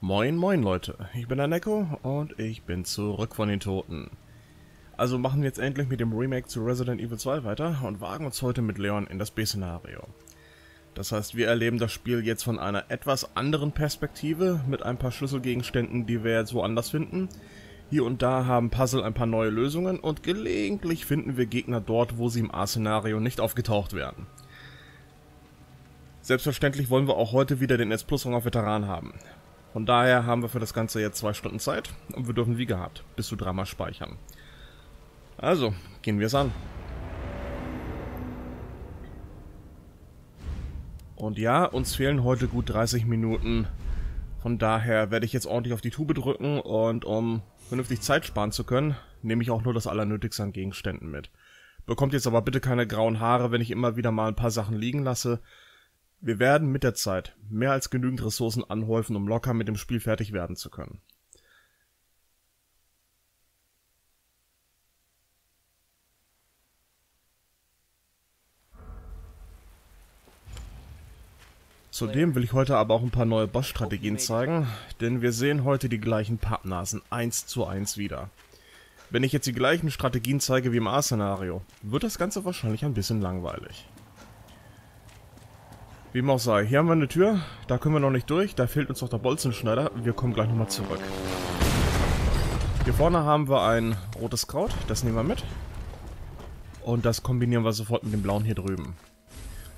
Moin moin Leute, ich bin der Neko und ich bin zurück von den Toten. Also machen wir jetzt endlich mit dem Remake zu Resident Evil 2 weiter und wagen uns heute mit Leon in das B-Szenario. Das heißt, wir erleben das Spiel jetzt von einer etwas anderen Perspektive mit ein paar Schlüsselgegenständen, die wir jetzt woanders finden. Hier und da haben Puzzle ein paar neue Lösungen und gelegentlich finden wir Gegner dort, wo sie im A-Szenario nicht aufgetaucht werden. Selbstverständlich wollen wir auch heute wieder den S Plus Rang auf Veteran haben. Von daher haben wir für das Ganze jetzt zwei Stunden Zeit und wir dürfen wie gehabt bis zu dreimal speichern. Also, gehen wir es an. Und ja, uns fehlen heute gut 30 Minuten. Von daher werde ich jetzt ordentlich auf die Tube drücken und um vernünftig Zeit sparen zu können, nehme ich auch nur das Allernötigste an Gegenständen mit. Bekommt jetzt aber bitte keine grauen Haare, wenn ich immer wieder mal ein paar Sachen liegen lasse. Wir werden mit der Zeit mehr als genügend Ressourcen anhäufen, um locker mit dem Spiel fertig werden zu können. Zudem will ich heute aber auch ein paar neue Boss-Strategien zeigen, denn wir sehen heute die gleichen Pappnasen 1 zu 1 wieder. Wenn ich jetzt die gleichen Strategien zeige wie im A-Szenario, wird das Ganze wahrscheinlich ein bisschen langweilig. Wie auch sei, hier haben wir eine Tür, da können wir noch nicht durch, da fehlt uns noch der Bolzenschneider, wir kommen gleich nochmal zurück. Hier vorne haben wir ein rotes Kraut, das nehmen wir mit. Und das kombinieren wir sofort mit dem blauen hier drüben.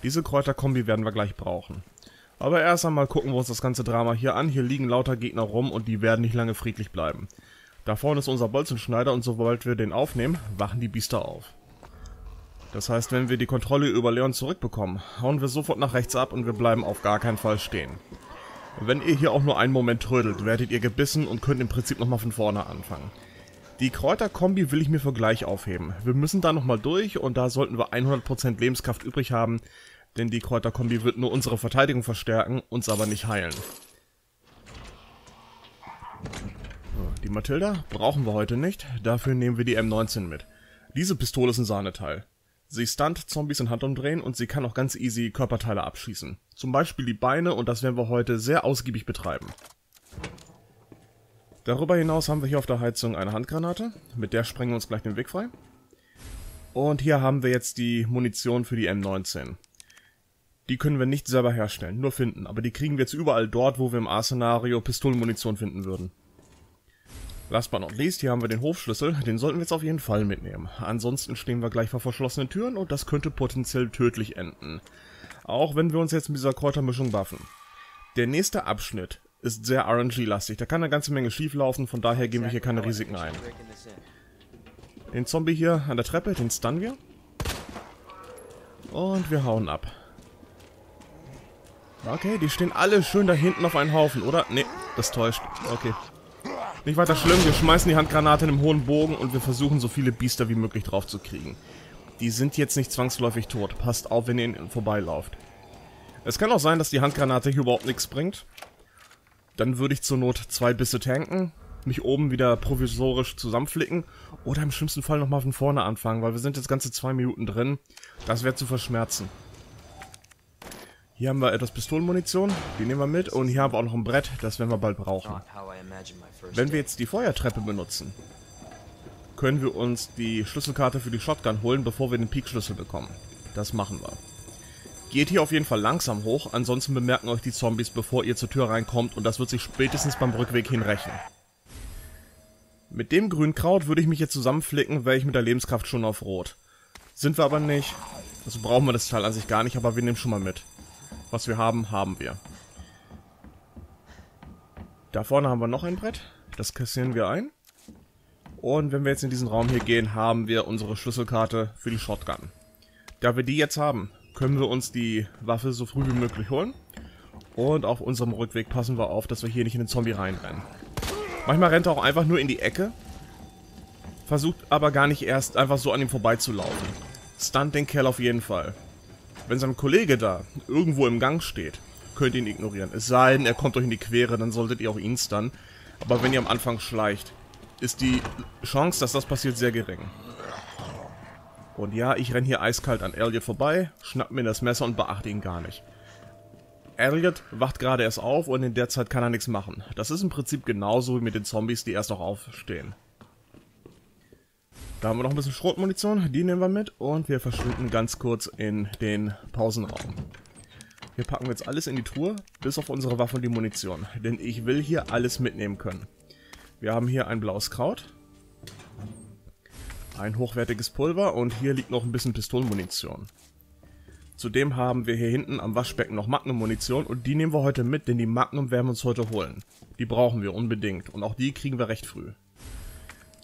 Diese Kräuterkombi werden wir gleich brauchen. Aber erst einmal gucken wir uns das ganze Drama hier an. Hier liegen lauter Gegner rum und die werden nicht lange friedlich bleiben. Da vorne ist unser Bolzenschneider und sobald wir den aufnehmen, wachen die Biester auf. Das heißt, wenn wir die Kontrolle über Leon zurückbekommen, hauen wir sofort nach rechts ab und wir bleiben auf gar keinen Fall stehen. Wenn ihr hier auch nur einen Moment trödelt, werdet ihr gebissen und könnt im Prinzip nochmal von vorne anfangen. Die Kräuterkombi will ich mir für gleich aufheben. Wir müssen da nochmal durch und da sollten wir 100% Lebenskraft übrig haben, denn die Kräuterkombi wird nur unsere Verteidigung verstärken, uns aber nicht heilen. Die Matilda brauchen wir heute nicht, dafür nehmen wir die M19 mit. Diese Pistole ist ein Sahneteil. Sie stunt Zombies in Handumdrehen und sie kann auch ganz easy Körperteile abschießen. Zum Beispiel die Beine und das werden wir heute sehr ausgiebig betreiben. Darüber hinaus haben wir hier auf der Heizung eine Handgranate, mit der sprengen wir uns gleich den Weg frei. Und hier haben wir jetzt die Munition für die M19. Die können wir nicht selber herstellen, nur finden, aber die kriegen wir jetzt überall dort, wo wir im A-Szenario Pistolenmunition finden würden. Last but not least, hier haben wir den Hofschlüssel, den sollten wir jetzt auf jeden Fall mitnehmen. Ansonsten stehen wir gleich vor verschlossenen Türen und das könnte potenziell tödlich enden. Auch wenn wir uns jetzt mit dieser Kräutermischung buffen. Der nächste Abschnitt ist sehr RNG-lastig, da kann eine ganze Menge schief laufen, von daher gehen wir hier keine Risiken ein. Den Zombie hier an der Treppe, den stunnen wir. Und wir hauen ab. Okay, die stehen alle schön da hinten auf einen Haufen, oder? Ne, das täuscht. Okay. Nicht weiter schlimm, wir schmeißen die Handgranate in einem hohen Bogen und wir versuchen so viele Biester wie möglich drauf zu kriegen. Die sind jetzt nicht zwangsläufig tot. Passt auf, wenn ihr ihnen vorbeilauft. Es kann auch sein, dass die Handgranate hier überhaupt nichts bringt. Dann würde ich zur Not zwei Bisse tanken, mich oben wieder provisorisch zusammenflicken oder im schlimmsten Fall nochmal von vorne anfangen, weil wir sind jetzt ganze zwei Minuten drin. Das wäre zu verschmerzen. Hier haben wir etwas Pistolenmunition, die nehmen wir mit. Und hier haben wir auch noch ein Brett, das werden wir bald brauchen. Wenn wir jetzt die Feuertreppe benutzen, können wir uns die Schlüsselkarte für die Shotgun holen, bevor wir den Peak-Schlüssel bekommen. Das machen wir. Geht hier auf jeden Fall langsam hoch, ansonsten bemerken euch die Zombies, bevor ihr zur Tür reinkommt und das wird sich spätestens beim Rückweg hin rächen. Mit dem Grünkraut würde ich mich jetzt zusammenflicken, wäre ich mit der Lebenskraft schon auf Rot. Sind wir aber nicht, also brauchen wir das Teil an sich gar nicht, aber wir nehmen schon mal mit. Was wir haben, haben wir. Da vorne haben wir noch ein Brett. Das kassieren wir ein. Und wenn wir jetzt in diesen Raum hier gehen, haben wir unsere Schlüsselkarte für die Shotgun. Da wir die jetzt haben, können wir uns die Waffe so früh wie möglich holen. Und auf unserem Rückweg passen wir auf, dass wir hier nicht in den Zombie reinrennen. Manchmal rennt er auch einfach nur in die Ecke. Versucht aber gar nicht erst einfach so an ihm vorbeizulaufen. Stunt den Kerl auf jeden Fall. Wenn sein Kollege da irgendwo im Gang steht, könnt ihr ihn ignorieren. Es sei denn, er kommt euch in die Quere, dann solltet ihr auch ihn stunnen. Aber wenn ihr am Anfang schleicht, ist die Chance, dass das passiert, sehr gering. Und ja, ich renne hier eiskalt an Elliot vorbei, schnapp mir das Messer und beachte ihn gar nicht. Elliot wacht gerade erst auf und in der Zeit kann er nichts machen. Das ist im Prinzip genauso wie mit den Zombies, die erst noch aufstehen. Da haben wir noch ein bisschen Schrotmunition, die nehmen wir mit und wir verschwinden ganz kurz in den Pausenraum. Hier packen wir jetzt alles in die Truhe, bis auf unsere Waffe und die Munition, denn ich will hier alles mitnehmen können. Wir haben hier ein blaues Kraut, ein hochwertiges Pulver und hier liegt noch ein bisschen Pistolenmunition. Zudem haben wir hier hinten am Waschbecken noch Magnum-Munition und die nehmen wir heute mit, denn die Magnum werden wir uns heute holen. Die brauchen wir unbedingt und auch die kriegen wir recht früh.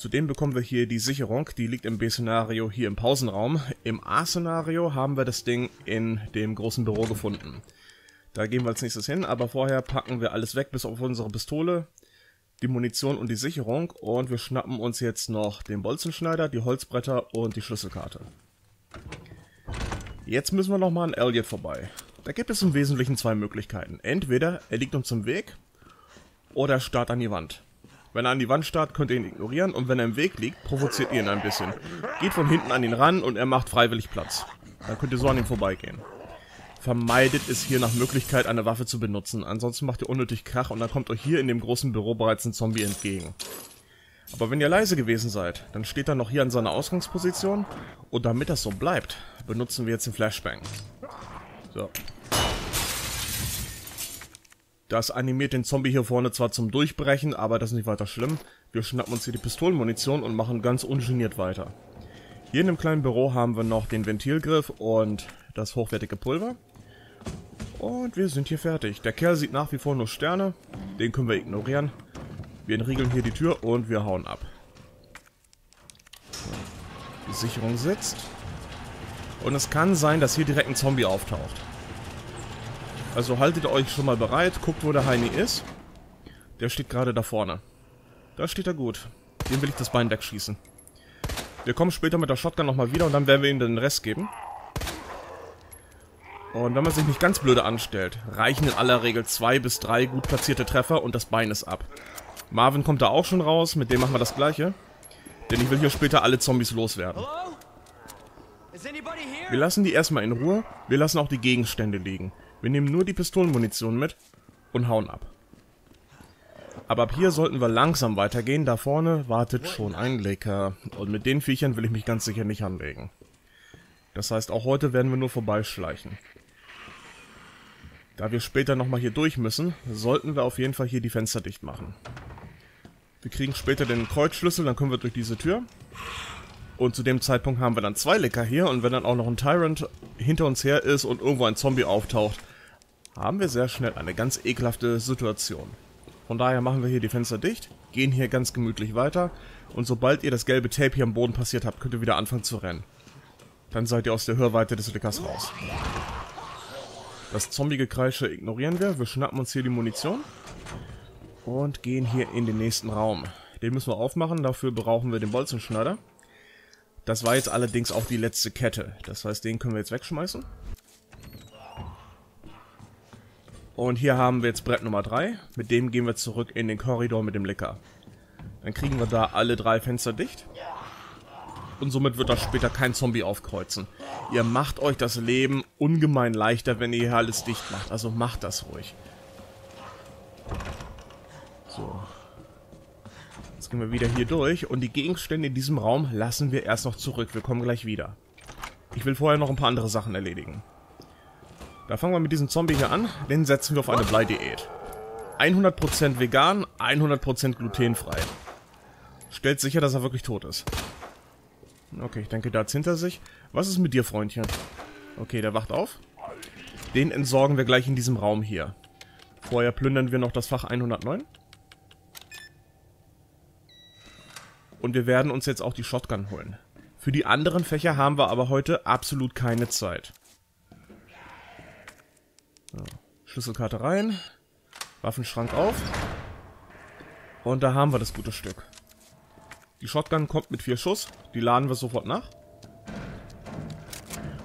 Zudem bekommen wir hier die Sicherung, die liegt im B-Szenario hier im Pausenraum. Im A-Szenario haben wir das Ding in dem großen Büro gefunden. Da gehen wir als nächstes hin, aber vorher packen wir alles weg, bis auf unsere Pistole, die Munition und die Sicherung. Und wir schnappen uns jetzt noch den Bolzenschneider, die Holzbretter und die Schlüsselkarte. Jetzt müssen wir nochmal an Elliot vorbei. Da gibt es im Wesentlichen zwei Möglichkeiten. Entweder er liegt uns im Weg oder er starrt an die Wand. Wenn er an die Wand starrt, könnt ihr ihn ignorieren und wenn er im Weg liegt, provoziert ihr ihn ein bisschen. Geht von hinten an ihn ran und er macht freiwillig Platz. Dann könnt ihr so an ihm vorbeigehen. Vermeidet es hier nach Möglichkeit, eine Waffe zu benutzen, ansonsten macht ihr unnötig Krach und dann kommt euch hier in dem großen Büro bereits ein Zombie entgegen. Aber wenn ihr leise gewesen seid, dann steht er noch hier an seiner Ausgangsposition. Und damit das so bleibt, benutzen wir jetzt den Flashbang. So. Das animiert den Zombie hier vorne zwar zum Durchbrechen, aber das ist nicht weiter schlimm. Wir schnappen uns hier die Pistolenmunition und machen ganz ungeniert weiter. Hier in dem kleinen Büro haben wir noch den Ventilgriff und das hochwertige Pulver. Und wir sind hier fertig. Der Kerl sieht nach wie vor nur Sterne. Den können wir ignorieren. Wir entriegeln hier die Tür und wir hauen ab. Die Sicherung sitzt. Und es kann sein, dass hier direkt ein Zombie auftaucht. Also haltet euch schon mal bereit, guckt, wo der Heini ist. Der steht gerade da vorne. Da steht er gut. Dem will ich das Bein wegschießen. Wir kommen später mit der Shotgun nochmal wieder und dann werden wir ihm den Rest geben. Und wenn man sich nicht ganz blöde anstellt, reichen in aller Regel zwei bis drei gut platzierte Treffer und das Bein ist ab. Marvin kommt da auch schon raus, mit dem machen wir das gleiche. Denn ich will hier später alle Zombies loswerden. Wir lassen die erstmal in Ruhe, wir lassen auch die Gegenstände liegen. Wir nehmen nur die Pistolenmunition mit und hauen ab. Aber ab hier sollten wir langsam weitergehen, da vorne wartet schon ein Lecker. Und mit den Viechern will ich mich ganz sicher nicht anlegen. Das heißt, auch heute werden wir nur vorbeischleichen. Da wir später nochmal hier durch müssen, sollten wir auf jeden Fall hier die Fenster dicht machen. Wir kriegen später den Kreuzschlüssel, dann können wir durch diese Tür. Und zu dem Zeitpunkt haben wir dann zwei Lecker hier und wenn dann auch noch ein Tyrant hinter uns her ist und irgendwo ein Zombie auftaucht, haben wir sehr schnell eine ganz ekelhafte Situation. Von daher machen wir hier die Fenster dicht, gehen hier ganz gemütlich weiter und sobald ihr das gelbe Tape hier am Boden passiert habt, könnt ihr wieder anfangen zu rennen. Dann seid ihr aus der Hörweite des Leckers raus. Das Zombie-Gekreische ignorieren wir, wir schnappen uns hier die Munition und gehen hier in den nächsten Raum. Den müssen wir aufmachen, dafür brauchen wir den Bolzenschneider. Das war jetzt allerdings auch die letzte Kette. Das heißt, den können wir jetzt wegschmeißen. Und hier haben wir jetzt Brett Nummer 3. Mit dem gehen wir zurück in den Korridor mit dem Licker. Dann kriegen wir da alle drei Fenster dicht. Und somit wird da später kein Zombie aufkreuzen. Ihr macht euch das Leben ungemein leichter, wenn ihr hier alles dicht macht. Also macht das ruhig. So. Jetzt gehen wir wieder hier durch und die Gegenstände in diesem Raum lassen wir erst noch zurück. Wir kommen gleich wieder. Ich will vorher noch ein paar andere Sachen erledigen. Da fangen wir mit diesem Zombie hier an. Den setzen wir auf eine Bleidiät. 100% vegan, 100% glutenfrei. Stellt sicher, dass er wirklich tot ist. Okay, ich denke, da hat's hinter sich. Was ist mit dir, Freundchen? Okay, der wacht auf. Den entsorgen wir gleich in diesem Raum hier. Vorher plündern wir noch das Fach 109. Und wir werden uns jetzt auch die Shotgun holen. Für die anderen Fächer haben wir aber heute absolut keine Zeit. So. Schlüsselkarte rein. Waffenschrank auf. Und da haben wir das gute Stück. Die Shotgun kommt mit vier Schuss. Die laden wir sofort nach.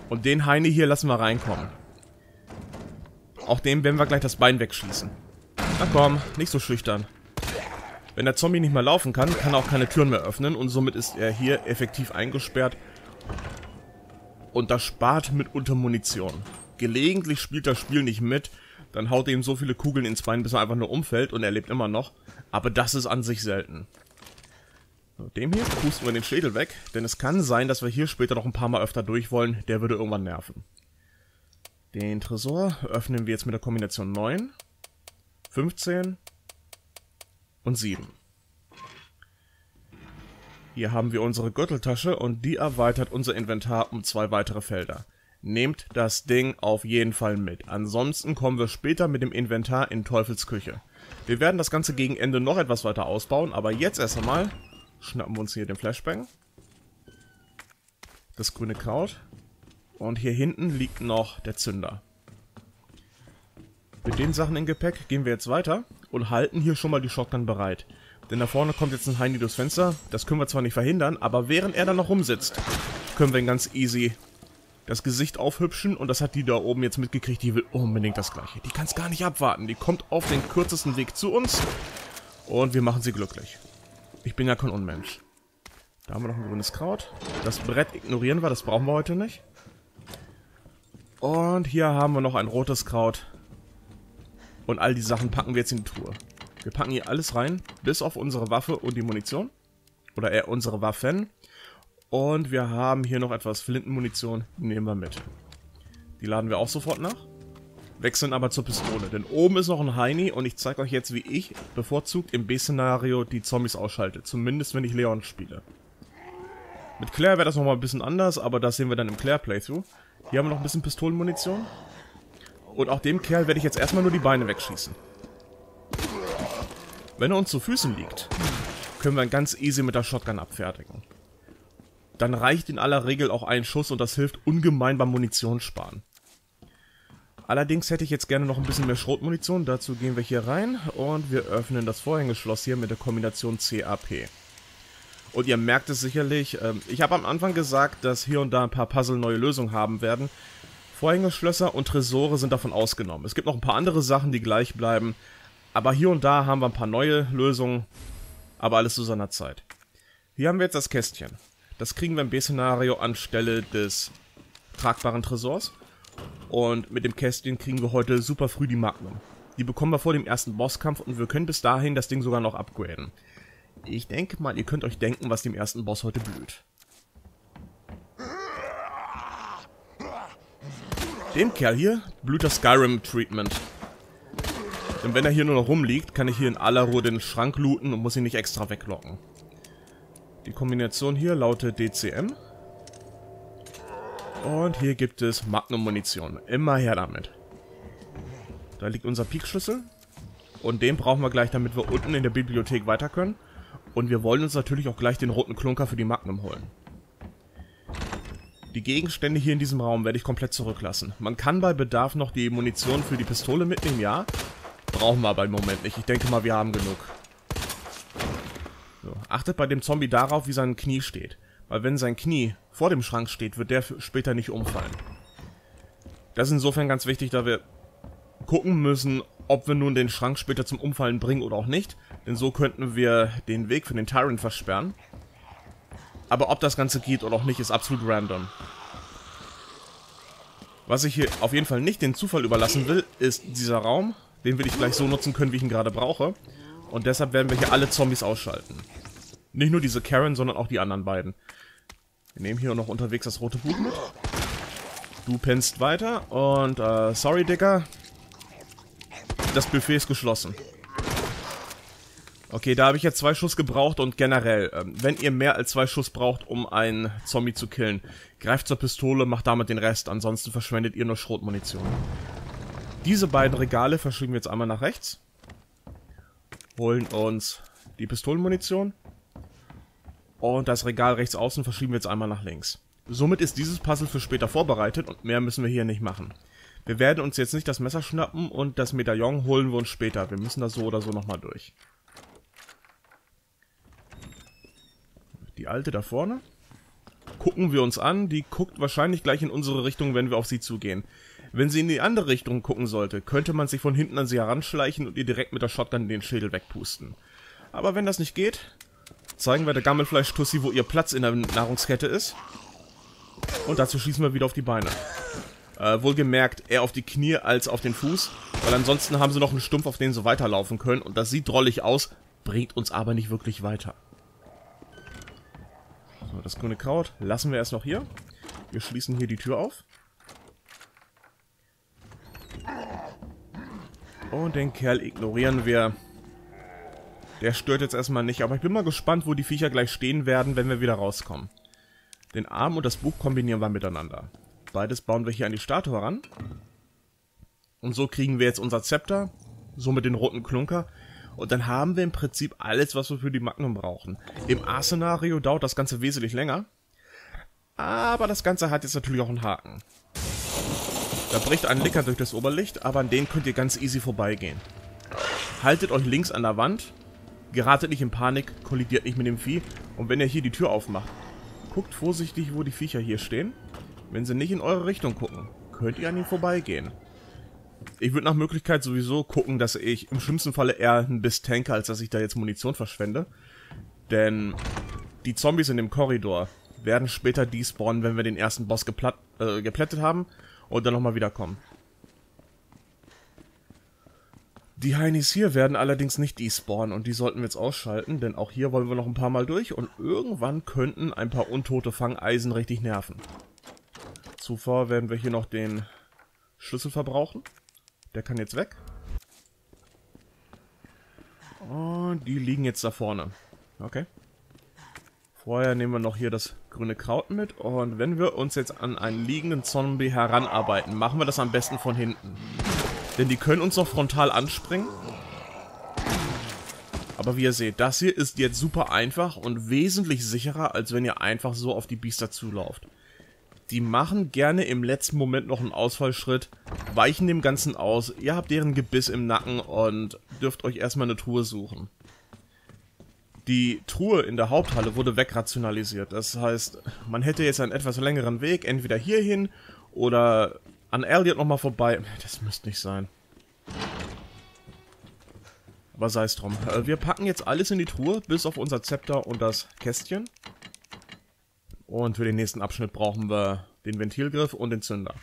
Und den Heini hier lassen wir reinkommen. Auch dem werden wir gleich das Bein wegschießen. Na komm, nicht so schüchtern. Wenn der Zombie nicht mehr laufen kann, kann er auch keine Türen mehr öffnen und somit ist er hier effektiv eingesperrt. Und das spart mitunter Munition. Gelegentlich spielt das Spiel nicht mit, Dann haut er ihm so viele Kugeln ins Bein, bis er einfach nur umfällt und er lebt immer noch. Aber das ist an sich selten. So, dem hier pusten wir den Schädel weg, denn es kann sein, dass wir hier später noch ein paar Mal öfter durch wollen. Der würde irgendwann nerven. Den Tresor öffnen wir jetzt mit der Kombination 9, 15 und 7. Hier haben wir unsere Gürteltasche und die erweitert unser Inventar um zwei weitere Felder. Nehmt das Ding auf jeden Fall mit. Ansonsten kommen wir später mit dem Inventar in Teufels Küche. Wir werden das Ganze gegen Ende noch etwas weiter ausbauen, aber jetzt erst einmal schnappen wir uns hier den Flashbang. Das grüne Kraut. Und hier hinten liegt noch der Zünder. Mit den Sachen im Gepäck gehen wir jetzt weiter und halten hier schon mal die Shotgun bereit. Denn da vorne kommt jetzt ein Heini durchs Fenster. Das können wir zwar nicht verhindern, aber während er da noch rumsitzt, können wir ihn ganz easy das Gesicht aufhübschen. Und das hat die da oben jetzt mitgekriegt. Die will unbedingt das gleiche. Die kann es gar nicht abwarten. Die kommt auf den kürzesten Weg zu uns. Und wir machen sie glücklich. Ich bin ja kein Unmensch. Da haben wir noch ein grünes Kraut. Das Brett ignorieren wir, das brauchen wir heute nicht. Und hier haben wir noch ein rotes Kraut. Und all die Sachen packen wir jetzt in die Truhe. Wir packen hier alles rein, bis auf unsere Waffe und die Munition. Oder eher unsere Waffen. Und wir haben hier noch etwas Flintenmunition, nehmen wir mit. Die laden wir auch sofort nach. Wechseln aber zur Pistole, denn oben ist noch ein Heini und ich zeige euch jetzt, wie ich bevorzugt im B-Szenario die Zombies ausschalte. Zumindest, wenn ich Leon spiele. Mit Claire wäre das nochmal ein bisschen anders, aber das sehen wir dann im Claire-Playthrough. Hier haben wir noch ein bisschen Pistolenmunition. Und auch dem Kerl werde ich jetzt erstmal nur die Beine wegschießen. Wenn er uns zu Füßen liegt, können wir ihn ganz easy mit der Shotgun abfertigen. Dann reicht in aller Regel auch ein Schuss und das hilft ungemein beim Munitionssparen. Allerdings hätte ich jetzt gerne noch ein bisschen mehr Schrotmunition. Dazu gehen wir hier rein und wir öffnen das Vorhängeschloss hier mit der Kombination CAP. Und ihr merkt es sicherlich, ähm, ich habe am Anfang gesagt, dass hier und da ein paar Puzzle neue Lösungen haben werden. Vorhängeschlösser und Tresore sind davon ausgenommen. Es gibt noch ein paar andere Sachen, die gleich bleiben, aber hier und da haben wir ein paar neue Lösungen, aber alles zu seiner Zeit. Hier haben wir jetzt das Kästchen. Das kriegen wir im B-Szenario anstelle des tragbaren Tresors. Und mit dem Kästchen kriegen wir heute super früh die Magnum. Die bekommen wir vor dem ersten Bosskampf und wir können bis dahin das Ding sogar noch upgraden. Ich denke mal, ihr könnt euch denken, was dem ersten Boss heute blüht. Dem Kerl hier blüht das Skyrim Treatment. Denn wenn er hier nur noch rumliegt, kann ich hier in aller Ruhe den Schrank looten und muss ihn nicht extra weglocken. Die Kombination hier lautet DCM. Und hier gibt es Magnum-Munition. Immer her damit. Da liegt unser Peak-Schlüssel. Und den brauchen wir gleich, damit wir unten in der Bibliothek weiter können. Und wir wollen uns natürlich auch gleich den roten Klunker für die Magnum holen. Die Gegenstände hier in diesem Raum werde ich komplett zurücklassen. Man kann bei Bedarf noch die Munition für die Pistole mitnehmen, ja. Brauchen wir aber im Moment nicht. Ich denke mal, wir haben genug. So, achtet bei dem Zombie darauf, wie sein Knie steht. Weil wenn sein Knie vor dem Schrank steht, wird der später nicht umfallen. Das ist insofern ganz wichtig, da wir gucken müssen, ob wir nun den Schrank später zum Umfallen bringen oder auch nicht. Denn so könnten wir den Weg für den Tyrant versperren. Aber ob das Ganze geht oder auch nicht, ist absolut random. Was ich hier auf jeden Fall nicht den Zufall überlassen will, ist dieser Raum. Den will ich gleich so nutzen können, wie ich ihn gerade brauche. Und deshalb werden wir hier alle Zombies ausschalten. Nicht nur diese Karen, sondern auch die anderen beiden. Wir nehmen hier noch unterwegs das rote Buch mit. Du pennst weiter und, äh, sorry, Dicker. Das Buffet ist geschlossen. Okay, da habe ich jetzt zwei Schuss gebraucht und generell, ähm, wenn ihr mehr als zwei Schuss braucht, um einen Zombie zu killen, greift zur Pistole, macht damit den Rest, ansonsten verschwendet ihr nur Schrotmunition. Diese beiden Regale verschieben wir jetzt einmal nach rechts. Holen uns die Pistolenmunition. Und das Regal rechts außen verschieben wir jetzt einmal nach links. Somit ist dieses Puzzle für später vorbereitet und mehr müssen wir hier nicht machen. Wir werden uns jetzt nicht das Messer schnappen und das Medaillon holen wir uns später. Wir müssen da so oder so nochmal durch. Die alte da vorne. Gucken wir uns an. Die guckt wahrscheinlich gleich in unsere Richtung, wenn wir auf sie zugehen. Wenn sie in die andere Richtung gucken sollte, könnte man sich von hinten an sie heranschleichen und ihr direkt mit der Shotgun den Schädel wegpusten. Aber wenn das nicht geht, zeigen wir der Gammelfleisch-Tussi, wo ihr Platz in der Nahrungskette ist. Und dazu schießen wir wieder auf die Beine. Äh, wohlgemerkt, eher auf die Knie als auf den Fuß, weil ansonsten haben sie noch einen Stumpf, auf den sie weiterlaufen können. Und das sieht drollig aus, bringt uns aber nicht wirklich weiter. So, das grüne Kraut lassen wir erst noch hier. Wir schließen hier die Tür auf. Und den Kerl ignorieren wir. Der stört jetzt erstmal nicht, aber ich bin mal gespannt, wo die Viecher gleich stehen werden, wenn wir wieder rauskommen. Den Arm und das Buch kombinieren wir miteinander. Beides bauen wir hier an die Statue ran. Und so kriegen wir jetzt unser Zepter, somit den roten Klunker. Und dann haben wir im Prinzip alles, was wir für die Magnum brauchen. Im A-Szenario dauert das Ganze wesentlich länger. Aber das Ganze hat jetzt natürlich auch einen Haken. Da bricht ein Licker durch das Oberlicht, aber an den könnt ihr ganz easy vorbeigehen. Haltet euch links an der Wand, geratet nicht in Panik, kollidiert nicht mit dem Vieh und wenn ihr hier die Tür aufmacht, guckt vorsichtig, wo die Viecher hier stehen. Wenn sie nicht in eure Richtung gucken, könnt ihr an ihnen vorbeigehen. Ich würde nach Möglichkeit sowieso gucken, dass ich im schlimmsten Falle eher ein Biss tanke, als dass ich da jetzt Munition verschwende. Denn die Zombies in dem Korridor werden später despawnen, wenn wir den ersten Boss äh, geplättet haben und dann nochmal wiederkommen. Die Heinis hier werden allerdings nicht despawnen und die sollten wir jetzt ausschalten, denn auch hier wollen wir noch ein paar Mal durch und irgendwann könnten ein paar untote Fangeisen richtig nerven. Zuvor werden wir hier noch den Schlüssel verbrauchen. Der kann jetzt weg. Und die liegen jetzt da vorne. Okay. Vorher nehmen wir noch hier das grüne Kraut mit. Und wenn wir uns jetzt an einen liegenden Zombie heranarbeiten, machen wir das am besten von hinten. Denn die können uns noch frontal anspringen. Aber wie ihr seht, das hier ist jetzt super einfach und wesentlich sicherer, als wenn ihr einfach so auf die Biester zulauft. Die machen gerne im letzten Moment noch einen Ausfallschritt, weichen dem Ganzen aus, ihr habt deren Gebiss im Nacken und dürft euch erstmal eine Truhe suchen. Die Truhe in der Haupthalle wurde wegrationalisiert. Das heißt, man hätte jetzt einen etwas längeren Weg, entweder hierhin oder an Elliot nochmal vorbei. Das müsste nicht sein. Aber sei es drum. Äh, wir packen jetzt alles in die Truhe, bis auf unser Zepter und das Kästchen. Und für den nächsten Abschnitt brauchen wir den Ventilgriff und den Zünder.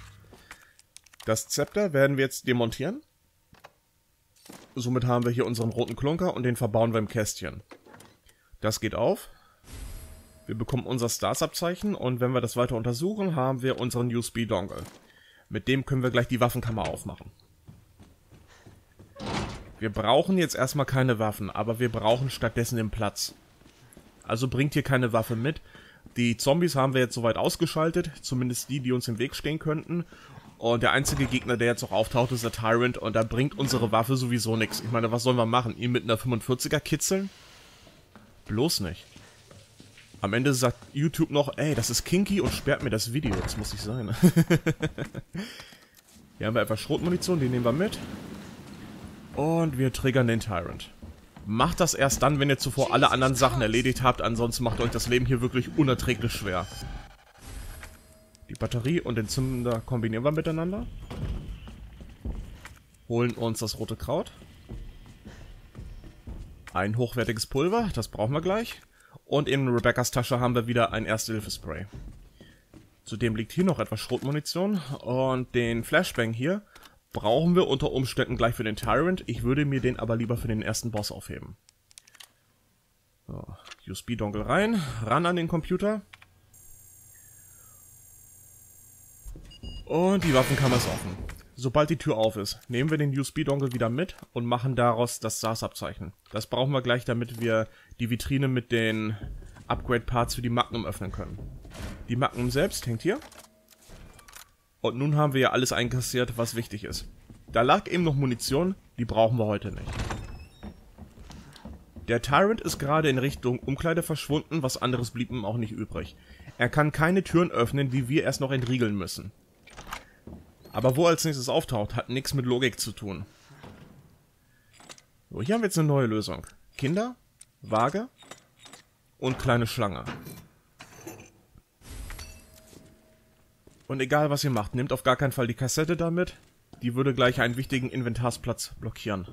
Das Zepter werden wir jetzt demontieren. Somit haben wir hier unseren roten Klunker und den verbauen wir im Kästchen. Das geht auf. Wir bekommen unser Stars-Abzeichen und wenn wir das weiter untersuchen, haben wir unseren USB-Dongle. Mit dem können wir gleich die Waffenkammer aufmachen. Wir brauchen jetzt erstmal keine Waffen, aber wir brauchen stattdessen den Platz. Also bringt hier keine Waffe mit. Die Zombies haben wir jetzt soweit ausgeschaltet, zumindest die, die uns im Weg stehen könnten. Und der einzige Gegner, der jetzt noch auftaucht, ist der Tyrant und da bringt unsere Waffe sowieso nichts. Ich meine, was sollen wir machen? Ihn mit einer 45er kitzeln? Bloß nicht. Am Ende sagt YouTube noch, ey, das ist kinky und sperrt mir das Video. Das muss nicht sein. Hier haben wir einfach Schrotmunition, die nehmen wir mit. Und wir triggern den Tyrant. Macht das erst dann, wenn ihr zuvor alle anderen Sachen erledigt habt, ansonsten macht euch das Leben hier wirklich unerträglich schwer. Die Batterie und den Zünder kombinieren wir miteinander. Holen uns das rote Kraut. Ein hochwertiges Pulver, das brauchen wir gleich. Und in Rebecca's Tasche haben wir wieder ein Erste-Hilfe-Spray. Zudem liegt hier noch etwas Schrotmunition und den Flashbang hier brauchen wir unter Umständen gleich für den Tyrant. Ich würde mir den aber lieber für den ersten Boss aufheben. So, USB-Dongle rein, ran an den Computer. Und die Waffenkammer ist offen. Sobald die Tür auf ist, nehmen wir den USB-Dongle wieder mit und machen daraus das SAS-Abzeichen. Das brauchen wir gleich, damit wir die Vitrine mit den Upgrade-Parts für die Magnum öffnen können. Die Magnum selbst hängt hier. Und nun haben wir ja alles einkassiert, was wichtig ist. Da lag eben noch Munition, die brauchen wir heute nicht. Der Tyrant ist gerade in Richtung Umkleide verschwunden, was anderes blieb ihm auch nicht übrig. Er kann keine Türen öffnen, die wir erst noch entriegeln müssen. Aber wo als nächstes auftaucht, hat nichts mit Logik zu tun. So, hier haben wir jetzt eine neue Lösung. Kinder, Waage und kleine Schlange. Und egal was ihr macht, nehmt auf gar keinen Fall die Kassette damit. Die würde gleich einen wichtigen Inventarsplatz blockieren.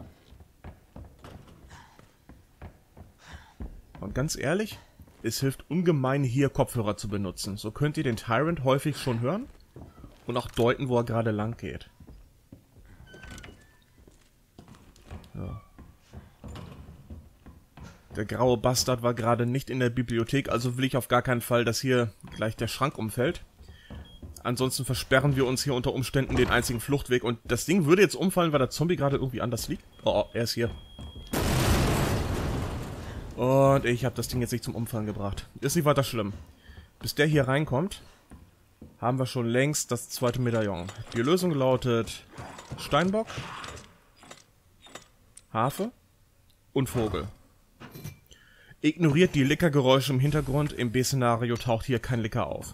Und ganz ehrlich, es hilft ungemein hier Kopfhörer zu benutzen. So könnt ihr den Tyrant häufig schon hören Und auch deuten, wo er gerade lang geht. Ja. Der graue Bastard war gerade nicht in der Bibliothek, also will ich auf gar keinen Fall, dass hier gleich der Schrank umfällt. Ansonsten versperren wir uns hier unter Umständen den einzigen Fluchtweg. Und das Ding würde jetzt umfallen, weil der Zombie gerade irgendwie anders liegt. Oh, oh, er ist hier. Und ich habe das Ding jetzt nicht zum Umfallen gebracht. Ist nicht weiter schlimm. Bis der hier reinkommt, haben wir schon längst das zweite Medaillon. Die Lösung lautet Steinbock, Harfe und Vogel. Ignoriert die Lickergeräusche im Hintergrund, im B-Szenario taucht hier kein Licker auf.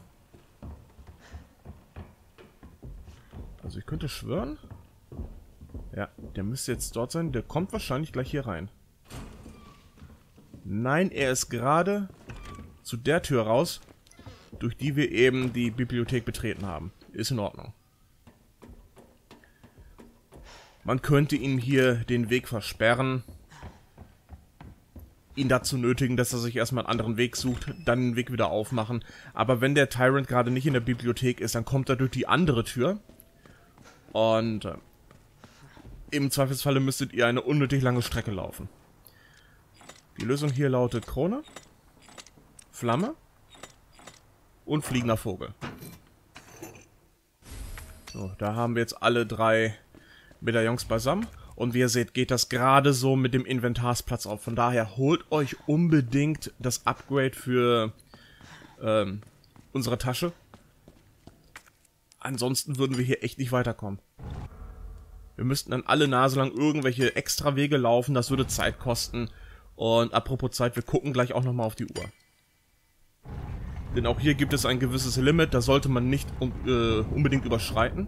Also ich könnte schwören. Ja, der müsste jetzt dort sein. Der kommt wahrscheinlich gleich hier rein. Nein, er ist gerade zu der Tür raus, durch die wir eben die Bibliothek betreten haben. Ist in Ordnung. Man könnte ihm hier den Weg versperren ihn dazu nötigen, dass er sich erstmal einen anderen Weg sucht, dann den Weg wieder aufmachen. Aber wenn der Tyrant gerade nicht in der Bibliothek ist, dann kommt er durch die andere Tür. Und äh, im Zweifelsfalle müsstet ihr eine unnötig lange Strecke laufen. Die Lösung hier lautet Krone, Flamme und fliegender Vogel. So, da haben wir jetzt alle drei Medaillons beisammen. Und wie ihr seht, geht das gerade so mit dem Inventarsplatz auf. Von daher holt euch unbedingt das Upgrade für ähm, unsere Tasche. Ansonsten würden wir hier echt nicht weiterkommen. Wir müssten dann alle Nase lang irgendwelche extra Wege laufen, das würde Zeit kosten. Und apropos Zeit, wir gucken gleich auch nochmal auf die Uhr. Denn auch hier gibt es ein gewisses Limit, das sollte man nicht äh, unbedingt überschreiten.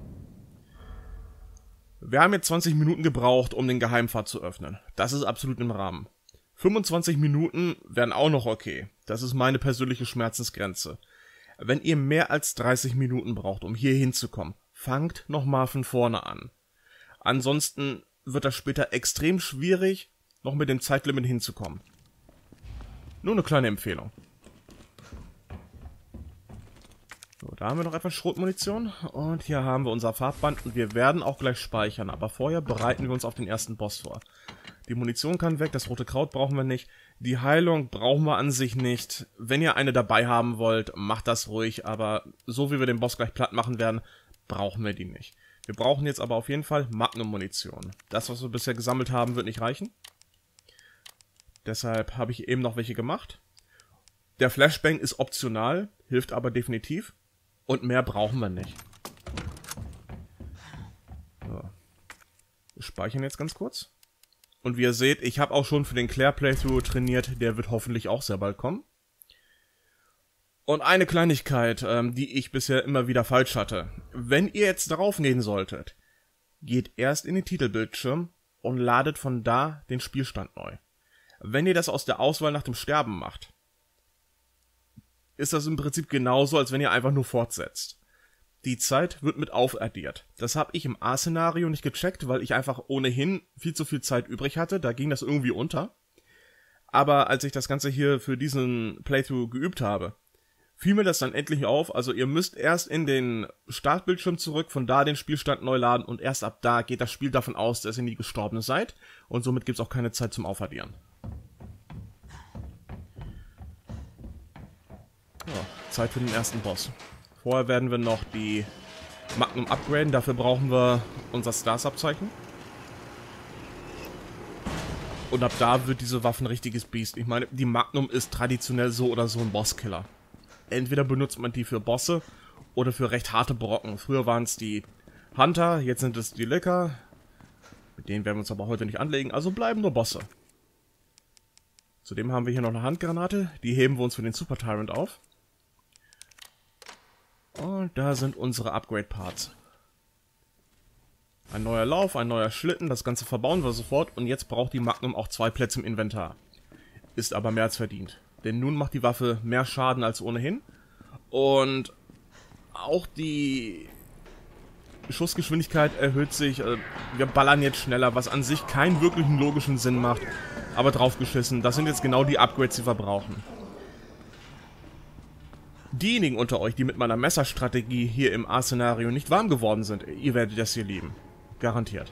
Wir haben jetzt 20 Minuten gebraucht, um den Geheimpfad zu öffnen. Das ist absolut im Rahmen. 25 Minuten wären auch noch okay. Das ist meine persönliche Schmerzensgrenze. Wenn ihr mehr als 30 Minuten braucht, um hier hinzukommen, fangt nochmal von vorne an. Ansonsten wird das später extrem schwierig, noch mit dem Zeitlimit hinzukommen. Nur eine kleine Empfehlung. So, da haben wir noch etwas Schrotmunition. Und hier haben wir unser Farbband. Und wir werden auch gleich speichern. Aber vorher bereiten wir uns auf den ersten Boss vor. Die Munition kann weg, das rote Kraut brauchen wir nicht. Die Heilung brauchen wir an sich nicht. Wenn ihr eine dabei haben wollt, macht das ruhig. Aber so wie wir den Boss gleich platt machen werden, brauchen wir die nicht. Wir brauchen jetzt aber auf jeden Fall Magnum-Munition. Das, was wir bisher gesammelt haben, wird nicht reichen. Deshalb habe ich eben noch welche gemacht. Der Flashbang ist optional, hilft aber definitiv. Und mehr brauchen wir nicht. So. Wir speichern jetzt ganz kurz. Und wie ihr seht, ich habe auch schon für den Claire Playthrough trainiert. Der wird hoffentlich auch sehr bald kommen. Und eine Kleinigkeit, ähm, die ich bisher immer wieder falsch hatte. Wenn ihr jetzt draufgehen solltet, geht erst in den Titelbildschirm und ladet von da den Spielstand neu. Wenn ihr das aus der Auswahl nach dem Sterben macht, ist das im Prinzip genauso, als wenn ihr einfach nur fortsetzt. Die Zeit wird mit aufaddiert. Das habe ich im A-Szenario nicht gecheckt, weil ich einfach ohnehin viel zu viel Zeit übrig hatte. Da ging das irgendwie unter. Aber als ich das Ganze hier für diesen Playthrough geübt habe, fiel mir das dann endlich auf. Also ihr müsst erst in den Startbildschirm zurück, von da den Spielstand neu laden und erst ab da geht das Spiel davon aus, dass ihr nie gestorben seid. Und somit gibt es auch keine Zeit zum Aufaddieren. Zeit für den ersten Boss. Vorher werden wir noch die Magnum upgraden. Dafür brauchen wir unser Stars-Abzeichen. Und ab da wird diese Waffe ein richtiges Biest. Ich meine, die Magnum ist traditionell so oder so ein Bosskiller. Entweder benutzt man die für Bosse oder für recht harte Brocken. Früher waren es die Hunter, jetzt sind es die Licker. Mit denen werden wir uns aber heute nicht anlegen, also bleiben nur Bosse. Zudem haben wir hier noch eine Handgranate, die heben wir uns für den Super Tyrant auf. Und da sind unsere Upgrade-Parts. Ein neuer Lauf, ein neuer Schlitten, das Ganze verbauen wir sofort und jetzt braucht die Magnum auch zwei Plätze im Inventar. Ist aber mehr als verdient. Denn nun macht die Waffe mehr Schaden als ohnehin. Und auch die Schussgeschwindigkeit erhöht sich. Äh, wir ballern jetzt schneller, was an sich keinen wirklichen logischen Sinn macht. Aber draufgeschissen, das sind jetzt genau die Upgrades, die wir brauchen. Diejenigen unter euch, die mit meiner Messerstrategie hier im A-Szenario nicht warm geworden sind, ihr werdet das hier lieben. Garantiert.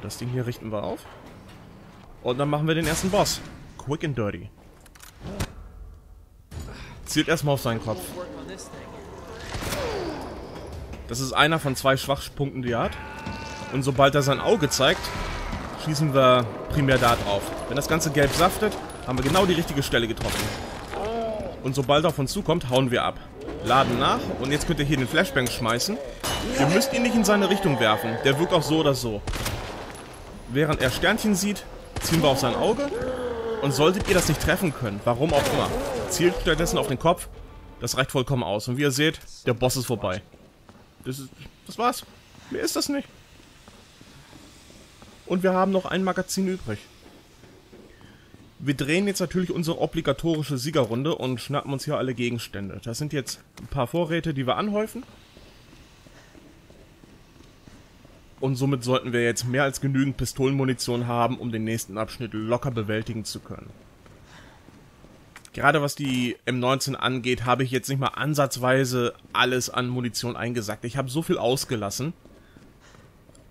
Das Ding hier richten wir auf. Und dann machen wir den ersten Boss. Quick and dirty. Zielt erstmal auf seinen Kopf. Das ist einer von zwei Schwachpunkten, die er hat. Und sobald er sein Auge zeigt, schießen wir primär da drauf. Wenn das Ganze gelb saftet, haben wir genau die richtige Stelle getroffen. Und sobald er auf uns zukommt, hauen wir ab. Laden nach und jetzt könnt ihr hier den Flashbang schmeißen. Ihr müsst ihn nicht in seine Richtung werfen. Der wirkt auch so oder so. Während er Sternchen sieht, ziehen wir auf sein Auge. Und solltet ihr das nicht treffen können, warum auch immer, zielt stattdessen auf den Kopf. Das reicht vollkommen aus. Und wie ihr seht, der Boss ist vorbei. Das, ist, das war's. Mehr ist das nicht. Und wir haben noch ein Magazin übrig. Wir drehen jetzt natürlich unsere obligatorische Siegerrunde und schnappen uns hier alle Gegenstände. Das sind jetzt ein paar Vorräte, die wir anhäufen. Und somit sollten wir jetzt mehr als genügend Pistolenmunition haben, um den nächsten Abschnitt locker bewältigen zu können. Gerade was die M19 angeht, habe ich jetzt nicht mal ansatzweise alles an Munition eingesackt. Ich habe so viel ausgelassen.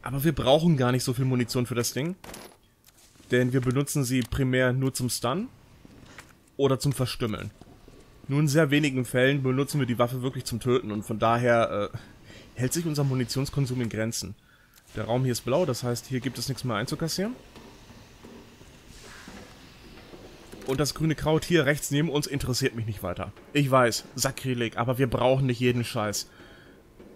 Aber wir brauchen gar nicht so viel Munition für das Ding. Denn wir benutzen sie primär nur zum Stun oder zum Verstümmeln. Nur in sehr wenigen Fällen benutzen wir die Waffe wirklich zum Töten und von daher äh, hält sich unser Munitionskonsum in Grenzen. Der Raum hier ist blau, das heißt, hier gibt es nichts mehr einzukassieren. Und das grüne Kraut hier rechts neben uns interessiert mich nicht weiter. Ich weiß, Sakrileg, aber wir brauchen nicht jeden Scheiß.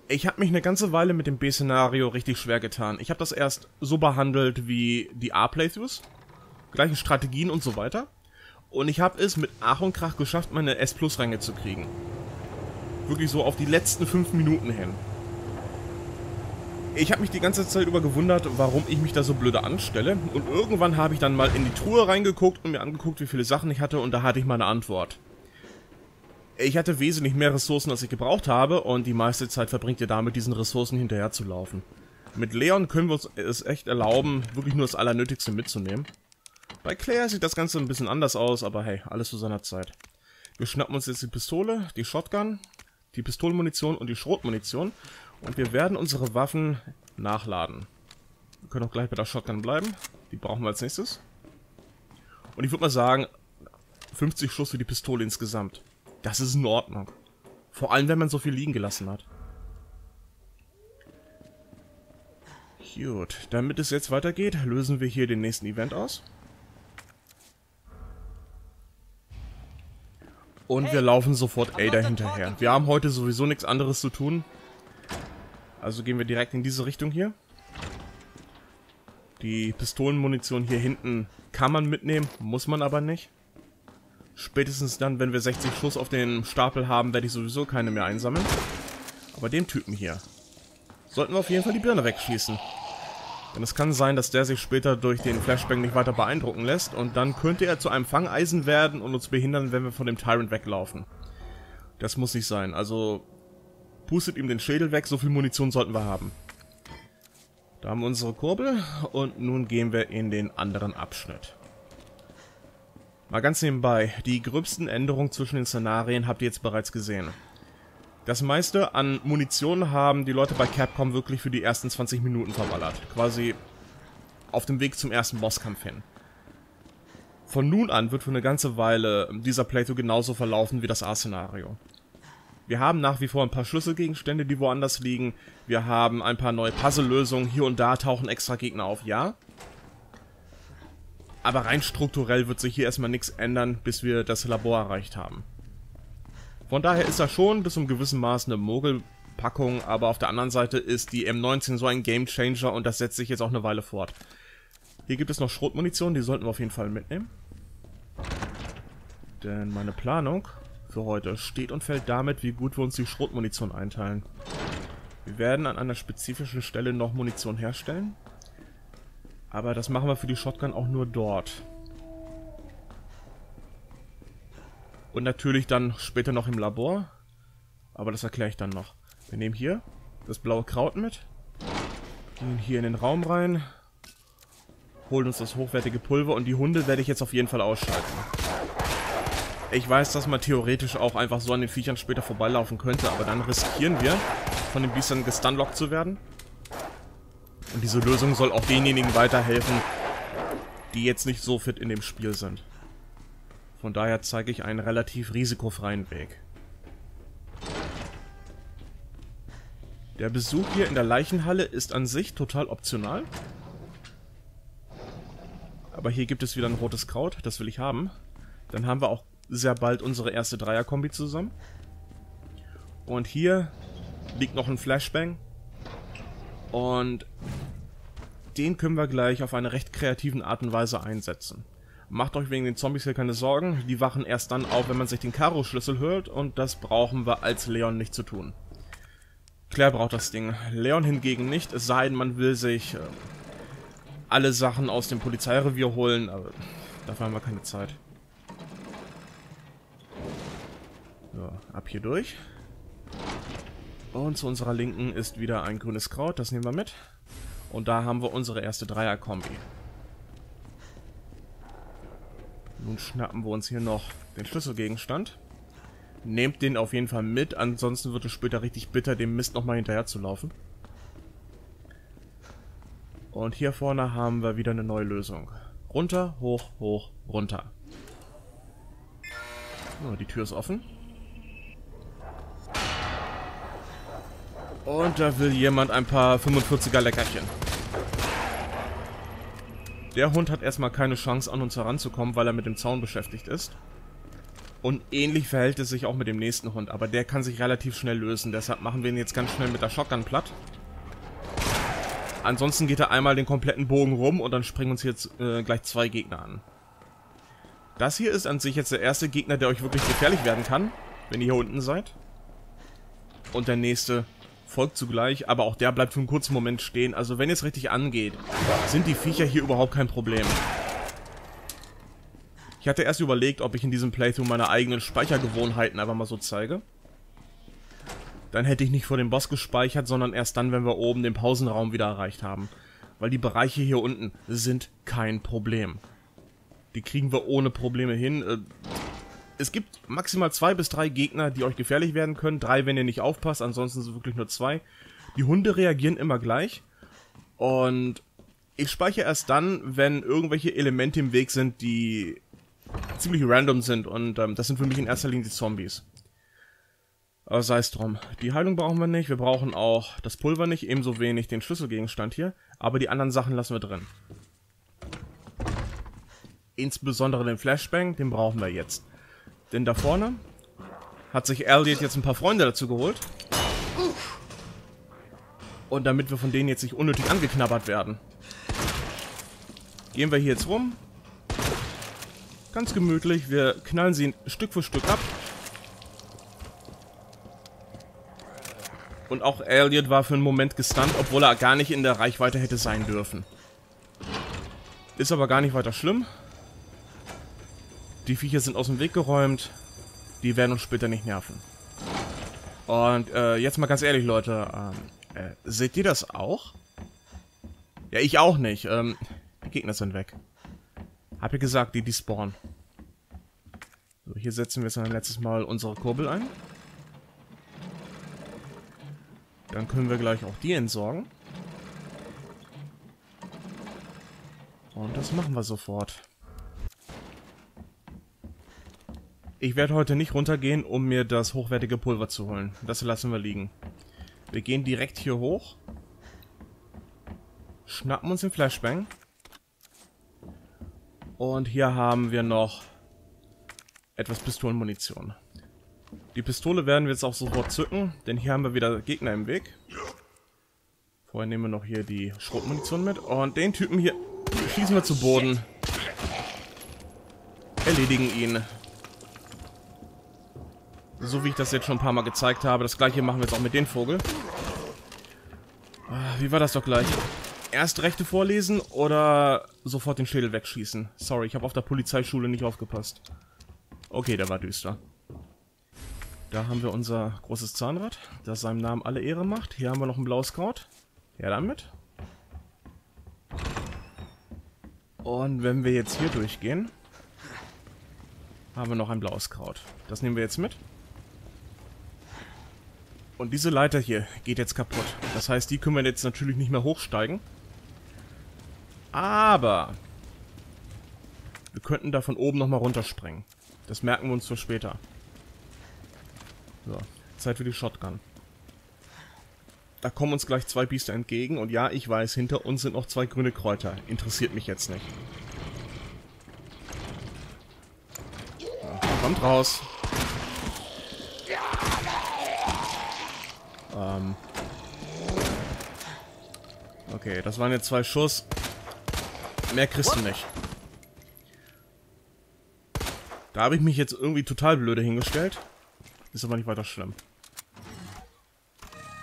Ich habe mich eine ganze Weile mit dem B-Szenario richtig schwer getan. Ich habe das erst so behandelt wie die A-Playthroughs. Gleiche Strategien und so weiter. Und ich habe es mit Ach und Krach geschafft, meine S-Plus-Ränge zu kriegen. Wirklich so auf die letzten 5 Minuten hin. Ich habe mich die ganze Zeit über gewundert, warum ich mich da so blöde anstelle. Und irgendwann habe ich dann mal in die Truhe reingeguckt und mir angeguckt, wie viele Sachen ich hatte. Und da hatte ich meine Antwort. Ich hatte wesentlich mehr Ressourcen, als ich gebraucht habe. Und die meiste Zeit verbringt ihr damit, diesen Ressourcen hinterher zu laufen. Mit Leon können wir uns es echt erlauben, wirklich nur das Allernötigste mitzunehmen. Bei Claire sieht das Ganze ein bisschen anders aus, aber hey, alles zu seiner Zeit. Wir schnappen uns jetzt die Pistole, die Shotgun, die Pistolenmunition und die Schrotmunition und wir werden unsere Waffen nachladen. Wir können auch gleich bei der Shotgun bleiben. Die brauchen wir als nächstes. Und ich würde mal sagen, 50 Schuss für die Pistole insgesamt. Das ist in Ordnung. Vor allem, wenn man so viel liegen gelassen hat. Gut, damit es jetzt weitergeht, lösen wir hier den nächsten Event aus. Und wir laufen sofort Ada hinterher. Wir haben heute sowieso nichts anderes zu tun. Also gehen wir direkt in diese Richtung hier. Die Pistolenmunition hier hinten kann man mitnehmen, muss man aber nicht. Spätestens dann, wenn wir 60 Schuss auf den Stapel haben, werde ich sowieso keine mehr einsammeln. Aber dem Typen hier sollten wir auf jeden Fall die Birne wegschießen. Denn es kann sein, dass der sich später durch den Flashbang nicht weiter beeindrucken lässt und dann könnte er zu einem Fangeisen werden und uns behindern, wenn wir von dem Tyrant weglaufen. Das muss nicht sein. Also pustet ihm den Schädel weg, so viel Munition sollten wir haben. Da haben wir unsere Kurbel und nun gehen wir in den anderen Abschnitt. Mal ganz nebenbei, die gröbsten Änderungen zwischen den Szenarien habt ihr jetzt bereits gesehen. Das meiste an Munition haben die Leute bei Capcom wirklich für die ersten 20 Minuten verballert. Quasi auf dem Weg zum ersten Bosskampf hin. Von nun an wird für eine ganze Weile dieser Playthrough genauso verlaufen wie das A-Szenario. Wir haben nach wie vor ein paar Schlüsselgegenstände, die woanders liegen. Wir haben ein paar neue Puzzle-Lösungen. Hier und da tauchen extra Gegner auf, ja. Aber rein strukturell wird sich hier erstmal nichts ändern, bis wir das Labor erreicht haben. Von daher ist das schon bis zum gewissen Maß eine Mogelpackung, aber auf der anderen Seite ist die M19 so ein Gamechanger und das setzt sich jetzt auch eine Weile fort. Hier gibt es noch Schrotmunition, die sollten wir auf jeden Fall mitnehmen. Denn meine Planung für heute steht und fällt damit, wie gut wir uns die Schrotmunition einteilen. Wir werden an einer spezifischen Stelle noch Munition herstellen. Aber das machen wir für die Shotgun auch nur dort. Und natürlich dann später noch im Labor. Aber das erkläre ich dann noch. Wir nehmen hier das blaue Kraut mit. Gehen hier in den Raum rein. Holen uns das hochwertige Pulver und die Hunde werde ich jetzt auf jeden Fall ausschalten. Ich weiß, dass man theoretisch auch einfach so an den Viechern später vorbeilaufen könnte, aber dann riskieren wir, von den Biestern gestunlockt zu werden. Und diese Lösung soll auch denjenigen weiterhelfen, die jetzt nicht so fit in dem Spiel sind. Von daher zeige ich einen relativ risikofreien Weg. Der Besuch hier in der Leichenhalle ist an sich total optional. Aber hier gibt es wieder ein rotes Kraut, das will ich haben. Dann haben wir auch sehr bald unsere erste Dreierkombi zusammen. Und hier liegt noch ein Flashbang. Und den können wir gleich auf eine recht kreativen Art und Weise einsetzen. Macht euch wegen den Zombies hier keine Sorgen, die wachen erst dann auf, wenn man sich den Karo-Schlüssel hört und das brauchen wir als Leon nicht zu tun. Claire braucht das Ding, Leon hingegen nicht, es sei denn, man will sich äh, alle Sachen aus dem Polizeirevier holen, aber dafür haben wir keine Zeit. So, ab hier durch. Und zu unserer Linken ist wieder ein grünes Kraut, das nehmen wir mit. Und da haben wir unsere erste Dreier-Kombi. Nun schnappen wir uns hier noch den Schlüsselgegenstand. Nehmt den auf jeden Fall mit, ansonsten wird es später richtig bitter, dem Mist nochmal hinterher zu laufen. Und hier vorne haben wir wieder eine neue Lösung. Runter, hoch, hoch, runter. So, die Tür ist offen. Und da will jemand ein paar 45er Leckerchen. Der Hund hat erstmal keine Chance an uns heranzukommen, weil er mit dem Zaun beschäftigt ist. Und ähnlich verhält es sich auch mit dem nächsten Hund, aber der kann sich relativ schnell lösen. Deshalb machen wir ihn jetzt ganz schnell mit der Shotgun platt. Ansonsten geht er einmal den kompletten Bogen rum und dann springen uns jetzt äh, gleich zwei Gegner an. Das hier ist an sich jetzt der erste Gegner, der euch wirklich gefährlich werden kann, wenn ihr hier unten seid. Und der nächste folgt zugleich, aber auch der bleibt für einen kurzen Moment stehen. Also wenn es richtig angeht, sind die Viecher hier überhaupt kein Problem. Ich hatte erst überlegt, ob ich in diesem Playthrough meine eigenen Speichergewohnheiten einfach mal so zeige. Dann hätte ich nicht vor dem Boss gespeichert, sondern erst dann, wenn wir oben den Pausenraum wieder erreicht haben. Weil die Bereiche hier unten sind kein Problem. Die kriegen wir ohne Probleme hin. Es gibt maximal zwei bis drei Gegner, die euch gefährlich werden können. Drei, wenn ihr nicht aufpasst, ansonsten sind es wirklich nur zwei. Die Hunde reagieren immer gleich. Und ich speichere erst dann, wenn irgendwelche Elemente im Weg sind, die ziemlich random sind. Und ähm, das sind für mich in erster Linie die Zombies. Aber sei es drum. Die Heilung brauchen wir nicht. Wir brauchen auch das Pulver nicht. Ebenso wenig den Schlüsselgegenstand hier. Aber die anderen Sachen lassen wir drin. Insbesondere den Flashbang, den brauchen wir jetzt. Denn da vorne hat sich Elliot jetzt ein paar Freunde dazu geholt. Und damit wir von denen jetzt nicht unnötig angeknabbert werden, gehen wir hier jetzt rum. Ganz gemütlich. Wir knallen sie Stück für Stück ab. Und auch Elliot war für einen Moment gestunt, obwohl er gar nicht in der Reichweite hätte sein dürfen. Ist aber gar nicht weiter schlimm. Die Viecher sind aus dem Weg geräumt. Die werden uns später nicht nerven. Und äh, jetzt mal ganz ehrlich, Leute. Ähm, äh, seht ihr das auch? Ja, ich auch nicht. Ähm, die Gegner sind weg. Hab ja gesagt, die, die spawnen. So, hier setzen wir jetzt ein letztes Mal unsere Kurbel ein. Dann können wir gleich auch die entsorgen. Und das machen wir sofort. Ich werde heute nicht runtergehen, um mir das hochwertige Pulver zu holen. Das lassen wir liegen. Wir gehen direkt hier hoch. Schnappen uns den Flashbang. Und hier haben wir noch etwas Pistolenmunition. Die Pistole werden wir jetzt auch sofort zücken, denn hier haben wir wieder Gegner im Weg. Vorher nehmen wir noch hier die Schrotmunition mit. Und den Typen hier schießen wir zu Boden. Erledigen ihn. So wie ich das jetzt schon ein paar Mal gezeigt habe. Das gleiche machen wir jetzt auch mit dem Vogel. Ah, wie war das doch gleich? Erst Rechte vorlesen oder sofort den Schädel wegschießen? Sorry, ich habe auf der Polizeischule nicht aufgepasst. Okay, der war düster. Da haben wir unser großes Zahnrad, das seinem Namen alle Ehre macht. Hier haben wir noch ein blaues Kraut. Ja, damit. Und wenn wir jetzt hier durchgehen, haben wir noch ein blaues Kraut. Das nehmen wir jetzt mit. Und diese Leiter hier geht jetzt kaputt. Das heißt, die können wir jetzt natürlich nicht mehr hochsteigen. Aber wir könnten da von oben nochmal runterspringen. Das merken wir uns für später. So, Zeit für die Shotgun. Da kommen uns gleich zwei Biester entgegen und ja, ich weiß, hinter uns sind noch zwei grüne Kräuter. Interessiert mich jetzt nicht. So, kommt raus. Ähm. Okay, das waren jetzt zwei Schuss. Mehr kriegst du nicht. Da habe ich mich jetzt irgendwie total blöde hingestellt. Ist aber nicht weiter schlimm.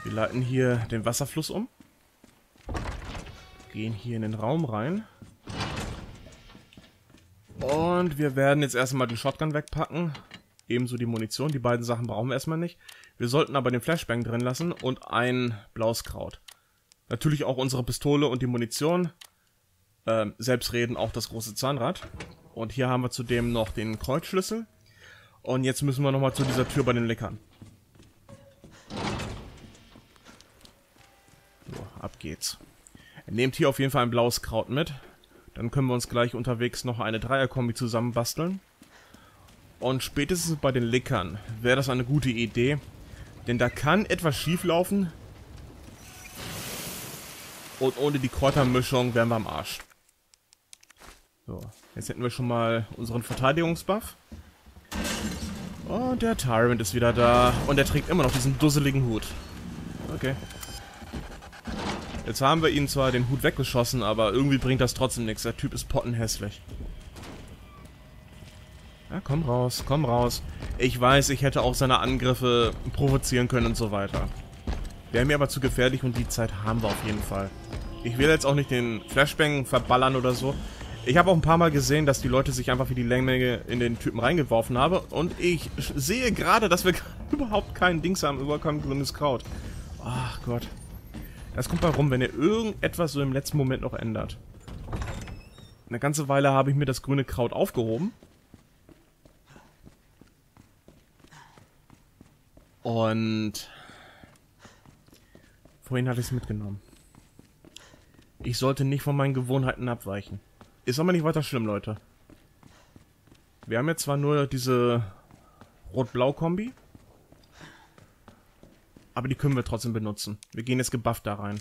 Wir leiten hier den Wasserfluss um. Gehen hier in den Raum rein. Und wir werden jetzt erstmal den Shotgun wegpacken. Ebenso die Munition. Die beiden Sachen brauchen wir erstmal nicht. Wir sollten aber den Flashbang drin lassen und ein blaues Kraut. Natürlich auch unsere Pistole und die Munition. Ähm, selbstredend auch das große Zahnrad. Und hier haben wir zudem noch den Kreuzschlüssel. Und jetzt müssen wir nochmal zu dieser Tür bei den Leckern. So, ab geht's. Nehmt hier auf jeden Fall ein blaues Kraut mit. Dann können wir uns gleich unterwegs noch eine Dreierkombi zusammenbasteln. Und spätestens bei den Lickern wäre das eine gute Idee. Denn da kann etwas schief laufen. Und ohne die Kräutermischung wären wir am Arsch. So, jetzt hätten wir schon mal unseren Verteidigungsbuff. Und der Tyrant ist wieder da. Und er trägt immer noch diesen dusseligen Hut. Okay. Jetzt haben wir ihn zwar den Hut weggeschossen, aber irgendwie bringt das trotzdem nichts. Der Typ ist pottenhässlich. Ja, komm raus, komm raus. Ich weiß, ich hätte auch seine Angriffe provozieren können und so weiter. Wäre mir aber zu gefährlich und die Zeit haben wir auf jeden Fall. Ich will jetzt auch nicht den Flashbang verballern oder so. Ich habe auch ein paar Mal gesehen, dass die Leute sich einfach wie die Länge in den Typen reingeworfen haben. Und ich sehe gerade, dass wir überhaupt keinen Dings haben, überhaupt kein grünes Kraut. Ach Gott. Das kommt mal rum, wenn ihr irgendetwas so im letzten Moment noch ändert. Eine ganze Weile habe ich mir das grüne Kraut aufgehoben. Und vorhin hatte ich es mitgenommen. Ich sollte nicht von meinen Gewohnheiten abweichen. Ist aber nicht weiter schlimm, Leute. Wir haben jetzt zwar nur diese Rot-Blau-Kombi. Aber die können wir trotzdem benutzen. Wir gehen jetzt gebufft da rein.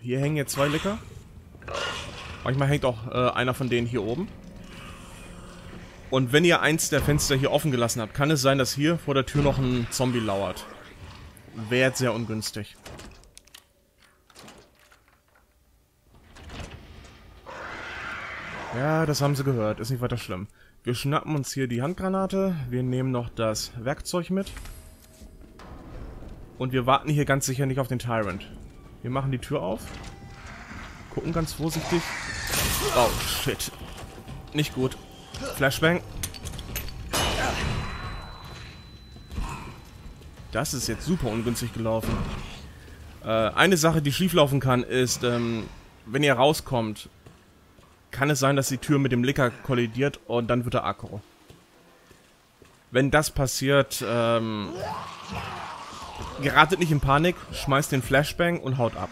hier hängen jetzt zwei Licker. Manchmal hängt auch äh, einer von denen hier oben. Und wenn ihr eins der Fenster hier offen gelassen habt, kann es sein, dass hier vor der Tür noch ein Zombie lauert. Wäre sehr ungünstig. Ja, das haben sie gehört. Ist nicht weiter schlimm. Wir schnappen uns hier die Handgranate. Wir nehmen noch das Werkzeug mit. Und wir warten hier ganz sicher nicht auf den Tyrant. Wir machen die Tür auf. Gucken ganz vorsichtig. Oh, shit. Nicht gut. Flashbang. Das ist jetzt super ungünstig gelaufen. Äh, eine Sache, die schieflaufen kann, ist, ähm, wenn ihr rauskommt kann es sein, dass die Tür mit dem Licker kollidiert und dann wird er aggro. Wenn das passiert, ähm, geratet nicht in Panik, schmeißt den Flashbang und haut ab.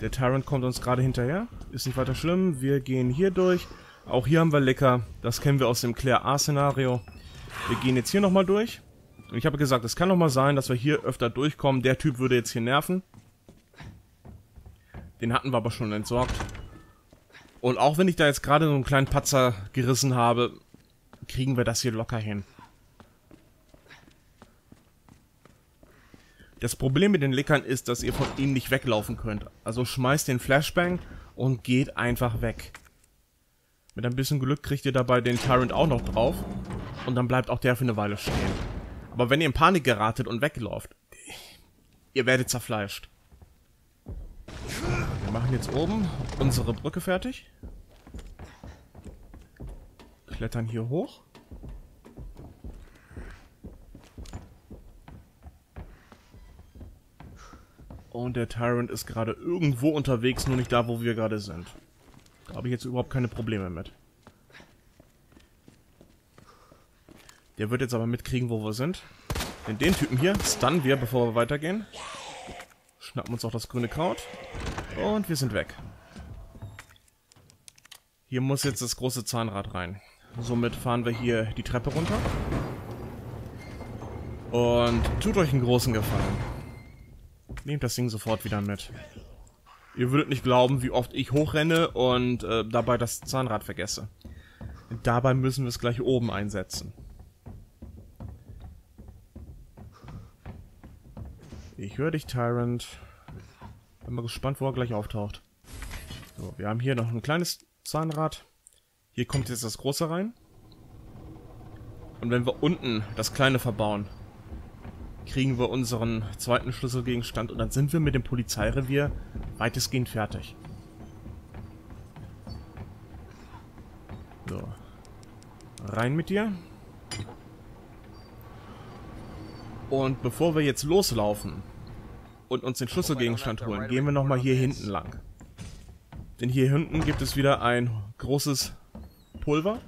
Der Tyrant kommt uns gerade hinterher. Ist nicht weiter schlimm. Wir gehen hier durch. Auch hier haben wir Licker. Das kennen wir aus dem Claire A-Szenario. Wir gehen jetzt hier nochmal durch. Ich habe gesagt, es kann nochmal sein, dass wir hier öfter durchkommen. Der Typ würde jetzt hier nerven. Den hatten wir aber schon entsorgt. Und auch wenn ich da jetzt gerade so einen kleinen Patzer gerissen habe, kriegen wir das hier locker hin. Das Problem mit den Lickern ist, dass ihr von ihnen nicht weglaufen könnt. Also schmeißt den Flashbang und geht einfach weg. Mit ein bisschen Glück kriegt ihr dabei den Tyrant auch noch drauf. Und dann bleibt auch der für eine Weile stehen. Aber wenn ihr in Panik geratet und weglauft, ihr werdet zerfleischt. Wir machen jetzt oben unsere Brücke fertig. Klettern hier hoch. Und der Tyrant ist gerade irgendwo unterwegs, nur nicht da, wo wir gerade sind. Da habe ich jetzt überhaupt keine Probleme mit. Der wird jetzt aber mitkriegen, wo wir sind. Denn den Typen hier stunnen wir, bevor wir weitergehen. Schnappen uns auch das grüne Kraut. Und wir sind weg. Hier muss jetzt das große Zahnrad rein. Somit fahren wir hier die Treppe runter. Und tut euch einen großen Gefallen. Nehmt das Ding sofort wieder mit. Ihr würdet nicht glauben, wie oft ich hochrenne und äh, dabei das Zahnrad vergesse. Dabei müssen wir es gleich oben einsetzen. Ich höre dich, Tyrant. Bin mal gespannt, wo er gleich auftaucht. So, wir haben hier noch ein kleines Zahnrad. Hier kommt jetzt das große rein. Und wenn wir unten das kleine verbauen, kriegen wir unseren zweiten Schlüsselgegenstand und dann sind wir mit dem Polizeirevier weitestgehend fertig. So. Rein mit dir. Und bevor wir jetzt loslaufen und uns den Schlüsselgegenstand holen, gehen wir nochmal hier hinten lang. Denn hier hinten gibt es wieder ein großes Pulver.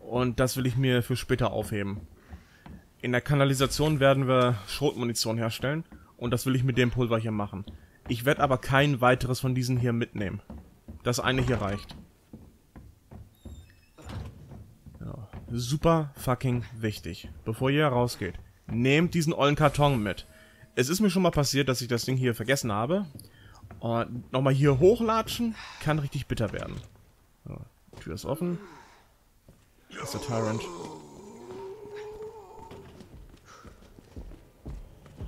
Und das will ich mir für später aufheben. In der Kanalisation werden wir Schrotmunition herstellen. Und das will ich mit dem Pulver hier machen. Ich werde aber kein weiteres von diesen hier mitnehmen. Das eine hier reicht. Ja, super fucking wichtig. Bevor ihr rausgeht. Nehmt diesen ollen Karton mit. Es ist mir schon mal passiert, dass ich das Ding hier vergessen habe. Und nochmal hier hochlatschen, kann richtig bitter werden. So, Tür ist offen. Das ist der Tyrant.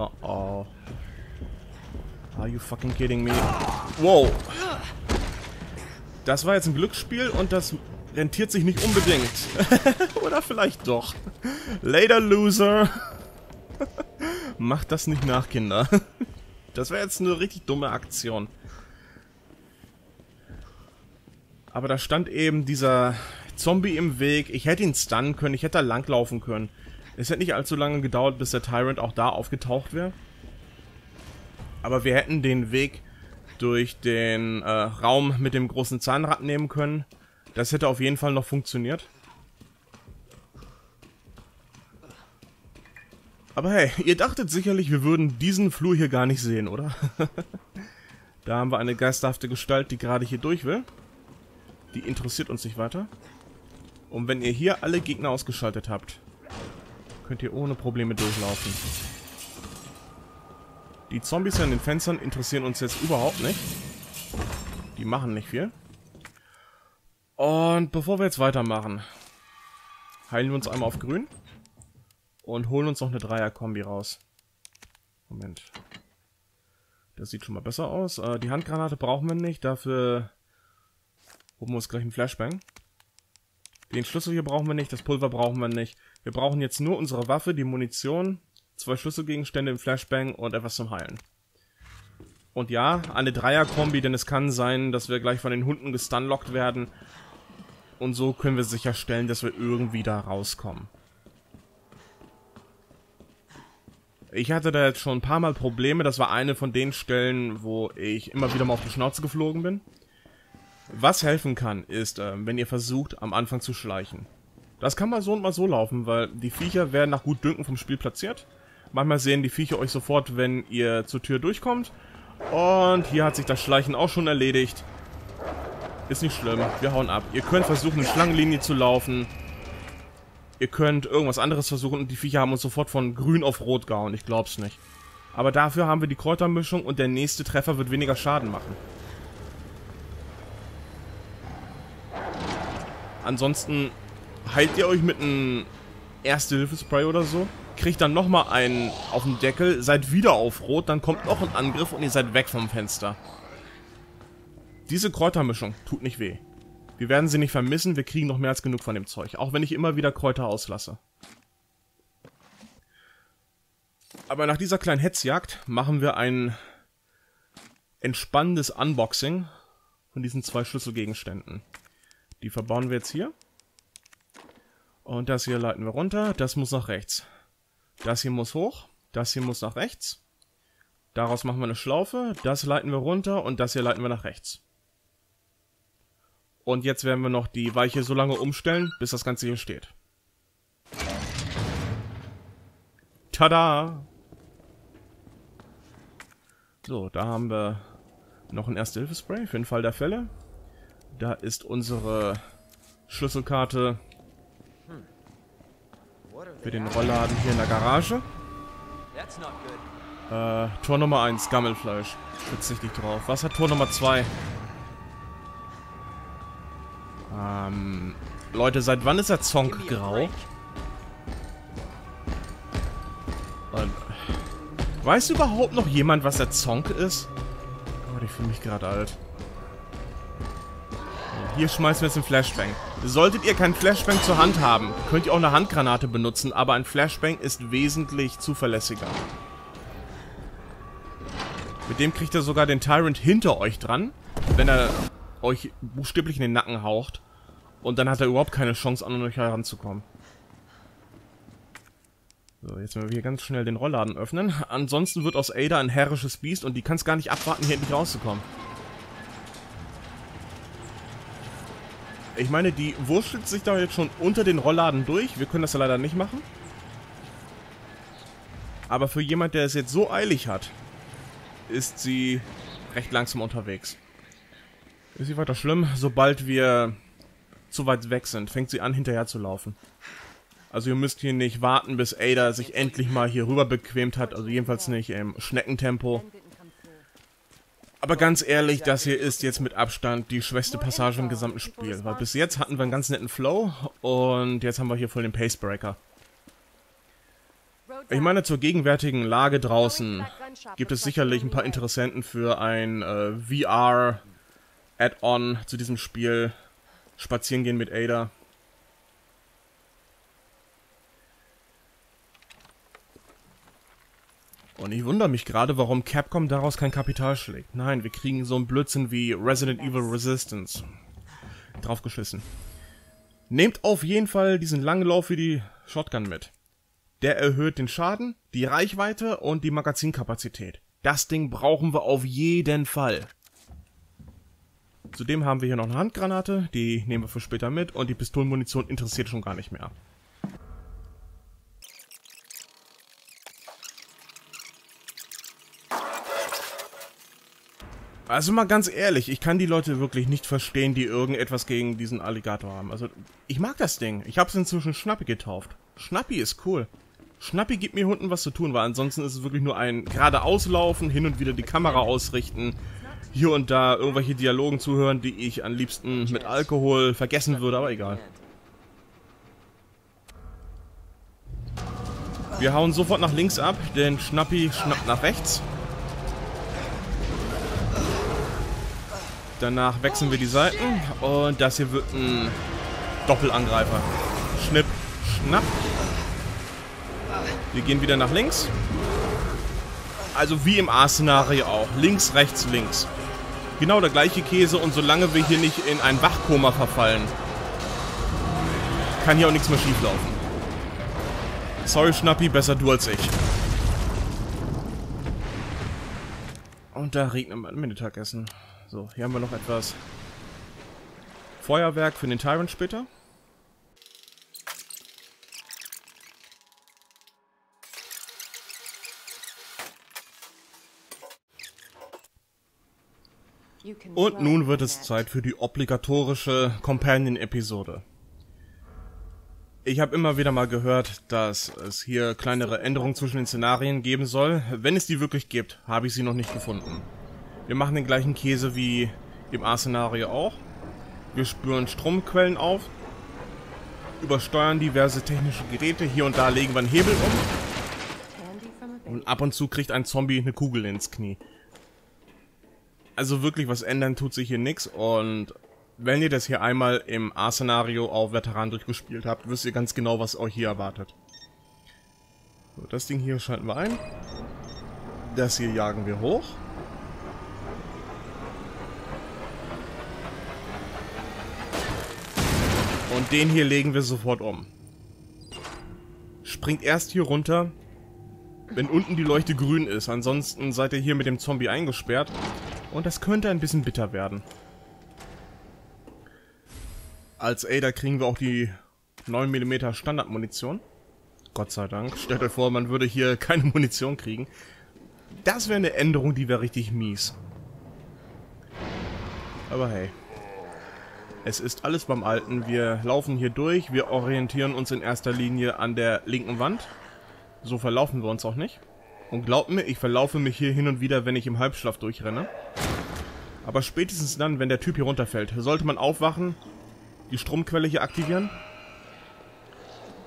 Oh oh. Are you fucking kidding me? Wow. Das war jetzt ein Glücksspiel und das rentiert sich nicht unbedingt. Oder vielleicht doch. Later, Loser. Macht das nicht nach, Kinder. Das wäre jetzt eine richtig dumme Aktion. Aber da stand eben dieser Zombie im Weg. Ich hätte ihn stunnen können, ich hätte da langlaufen können. Es hätte nicht allzu lange gedauert, bis der Tyrant auch da aufgetaucht wäre. Aber wir hätten den Weg durch den äh, Raum mit dem großen Zahnrad nehmen können. Das hätte auf jeden Fall noch funktioniert. Aber hey, ihr dachtet sicherlich, wir würden diesen Flur hier gar nicht sehen, oder? da haben wir eine geisterhafte Gestalt, die gerade hier durch will. Die interessiert uns nicht weiter. Und wenn ihr hier alle Gegner ausgeschaltet habt, könnt ihr ohne Probleme durchlaufen. Die Zombies an den Fenstern interessieren uns jetzt überhaupt nicht. Die machen nicht viel. Und bevor wir jetzt weitermachen, heilen wir uns einmal auf grün. Und holen uns noch eine Dreier-Kombi raus. Moment. Das sieht schon mal besser aus. Äh, die Handgranate brauchen wir nicht. Dafür holen wir uns gleich einen Flashbang. Den Schlüssel hier brauchen wir nicht. Das Pulver brauchen wir nicht. Wir brauchen jetzt nur unsere Waffe, die Munition, zwei Schlüsselgegenstände im Flashbang und etwas zum Heilen. Und ja, eine Dreier-Kombi, denn es kann sein, dass wir gleich von den Hunden gestunlockt werden. Und so können wir sicherstellen, dass wir irgendwie da rauskommen. Ich hatte da jetzt schon ein paar Mal Probleme. Das war eine von den Stellen, wo ich immer wieder mal auf die Schnauze geflogen bin. Was helfen kann, ist, äh, wenn ihr versucht, am Anfang zu schleichen. Das kann mal so und mal so laufen, weil die Viecher werden nach gut Dünken vom Spiel platziert. Manchmal sehen die Viecher euch sofort, wenn ihr zur Tür durchkommt. Und hier hat sich das Schleichen auch schon erledigt. Ist nicht schlimm, wir hauen ab. Ihr könnt versuchen, eine Schlangenlinie zu laufen. Ihr könnt irgendwas anderes versuchen und die Viecher haben uns sofort von grün auf rot gehauen. Ich glaub's nicht. Aber dafür haben wir die Kräutermischung und der nächste Treffer wird weniger Schaden machen. Ansonsten heilt ihr euch mit einem Erste-Hilfe-Spray oder so, kriegt dann nochmal einen auf den Deckel, seid wieder auf Rot, dann kommt noch ein Angriff und ihr seid weg vom Fenster. Diese Kräutermischung tut nicht weh. Wir werden sie nicht vermissen, wir kriegen noch mehr als genug von dem Zeug. Auch wenn ich immer wieder Kräuter auslasse. Aber nach dieser kleinen Hetzjagd machen wir ein entspannendes Unboxing von diesen zwei Schlüsselgegenständen. Die verbauen wir jetzt hier. Und das hier leiten wir runter. Das muss nach rechts. Das hier muss hoch. Das hier muss nach rechts. Daraus machen wir eine Schlaufe, das leiten wir runter und das hier leiten wir nach rechts. Und jetzt werden wir noch die Weiche so lange umstellen, bis das Ganze hier steht. Tada! So, da haben wir noch ein Erste-Hilfe-Spray für den Fall der Fälle. Da ist unsere Schlüsselkarte für den Rollladen hier in der Garage. Äh, Tor Nummer 1, Gammelfleisch. Verzichte ich drauf. Was hat Tor Nummer 2? Ähm, Leute, seit wann ist der Zonk grau? Weiß überhaupt noch jemand, was der Zonk ist? Oh, ich fühle mich gerade alt. Hier schmeißen wir jetzt einen Flashbang. Solltet ihr keinen Flashbang zur Hand haben, könnt ihr auch eine Handgranate benutzen, aber ein Flashbang ist wesentlich zuverlässiger. Mit dem kriegt ihr sogar den Tyrant hinter euch dran, wenn er euch buchstäblich in den Nacken haucht. Und dann hat er überhaupt keine Chance, an euch heranzukommen. So, jetzt werden wir hier ganz schnell den Rollladen öffnen. Ansonsten wird aus Ada ein herrisches Biest und die kann es gar nicht abwarten, hier endlich rauszukommen. Ich meine, die wurschtelt sich da jetzt schon unter den Rollladen durch. Wir können das ja leider nicht machen. Aber für jemand, der es jetzt so eilig hat, ist sie recht langsam unterwegs. Ist nicht weiter schlimm. Sobald wir zu weit weg sind, fängt sie an, hinterher zu laufen. Also ihr müsst hier nicht warten, bis Ada sich endlich mal hier rüber bequemt hat. Also jedenfalls nicht im Schneckentempo. Aber ganz ehrlich, das hier ist jetzt mit Abstand die schwächste Passage im gesamten Spiel. Weil bis jetzt hatten wir einen ganz netten Flow und jetzt haben wir hier voll den Pacebreaker. Ich meine, zur gegenwärtigen Lage draußen gibt es sicherlich ein paar Interessenten für ein äh, VR-Add-on zu diesem Spiel. Spazieren gehen mit Ada. Und ich wundere mich gerade, warum Capcom daraus kein Kapital schlägt. Nein, wir kriegen so einen Blödsinn wie Resident Evil Resistance. Draufgeschissen. Nehmt auf jeden Fall diesen langen Lauf wie die Shotgun mit. Der erhöht den Schaden, die Reichweite und die Magazinkapazität. Das Ding brauchen wir auf jeden Fall. Zudem haben wir hier noch eine Handgranate, die nehmen wir für später mit und die Pistolenmunition interessiert schon gar nicht mehr. Also mal ganz ehrlich, ich kann die Leute wirklich nicht verstehen, die irgendetwas gegen diesen Alligator haben. Also, ich mag das Ding. Ich habe es inzwischen Schnappi getauft. Schnappi ist cool. Schnappi gibt mir Hunden was zu tun, weil ansonsten ist es wirklich nur ein geradeauslaufen, hin und wieder die Kamera ausrichten, hier und da irgendwelche Dialogen zuhören, die ich am liebsten mit Alkohol vergessen würde, aber egal. Wir hauen sofort nach links ab, denn Schnappi schnappt nach rechts. Danach wechseln wir die Seiten und das hier wird ein Doppelangreifer. Schnipp, schnapp. Wir gehen wieder nach links. Also wie im A-Szenario auch. Links, rechts, links. Genau der gleiche Käse und solange wir hier nicht in ein Wachkoma verfallen, kann hier auch nichts mehr schieflaufen. Sorry Schnappi, besser du als ich. Und da regnet mein Mittagessen. So, hier haben wir noch etwas Feuerwerk für den Tyrant später. Und nun wird es Zeit für die obligatorische Companion-Episode. Ich habe immer wieder mal gehört, dass es hier kleinere Änderungen zwischen den Szenarien geben soll. Wenn es die wirklich gibt, habe ich sie noch nicht gefunden. Wir machen den gleichen Käse wie im A-Szenario auch. Wir spüren Stromquellen auf, übersteuern diverse technische Geräte, hier und da legen wir einen Hebel um. Und ab und zu kriegt ein Zombie eine Kugel ins Knie. Also wirklich, was ändern tut sich hier nichts und wenn ihr das hier einmal im A-Szenario auf Veteran durchgespielt habt, wisst ihr ganz genau, was euch hier erwartet. So, das Ding hier schalten wir ein. Das hier jagen wir hoch. Und den hier legen wir sofort um. Springt erst hier runter, wenn unten die Leuchte grün ist. Ansonsten seid ihr hier mit dem Zombie eingesperrt. Und das könnte ein bisschen bitter werden. Als Ada kriegen wir auch die 9mm Standardmunition. Gott sei Dank. Stellt euch vor, man würde hier keine Munition kriegen. Das wäre eine Änderung, die wäre richtig mies. Aber hey. Es ist alles beim Alten. Wir laufen hier durch. Wir orientieren uns in erster Linie an der linken Wand. So verlaufen wir uns auch nicht. Und glaubt mir, ich verlaufe mich hier hin und wieder, wenn ich im Halbschlaf durchrenne. Aber spätestens dann, wenn der Typ hier runterfällt, sollte man aufwachen, die Stromquelle hier aktivieren.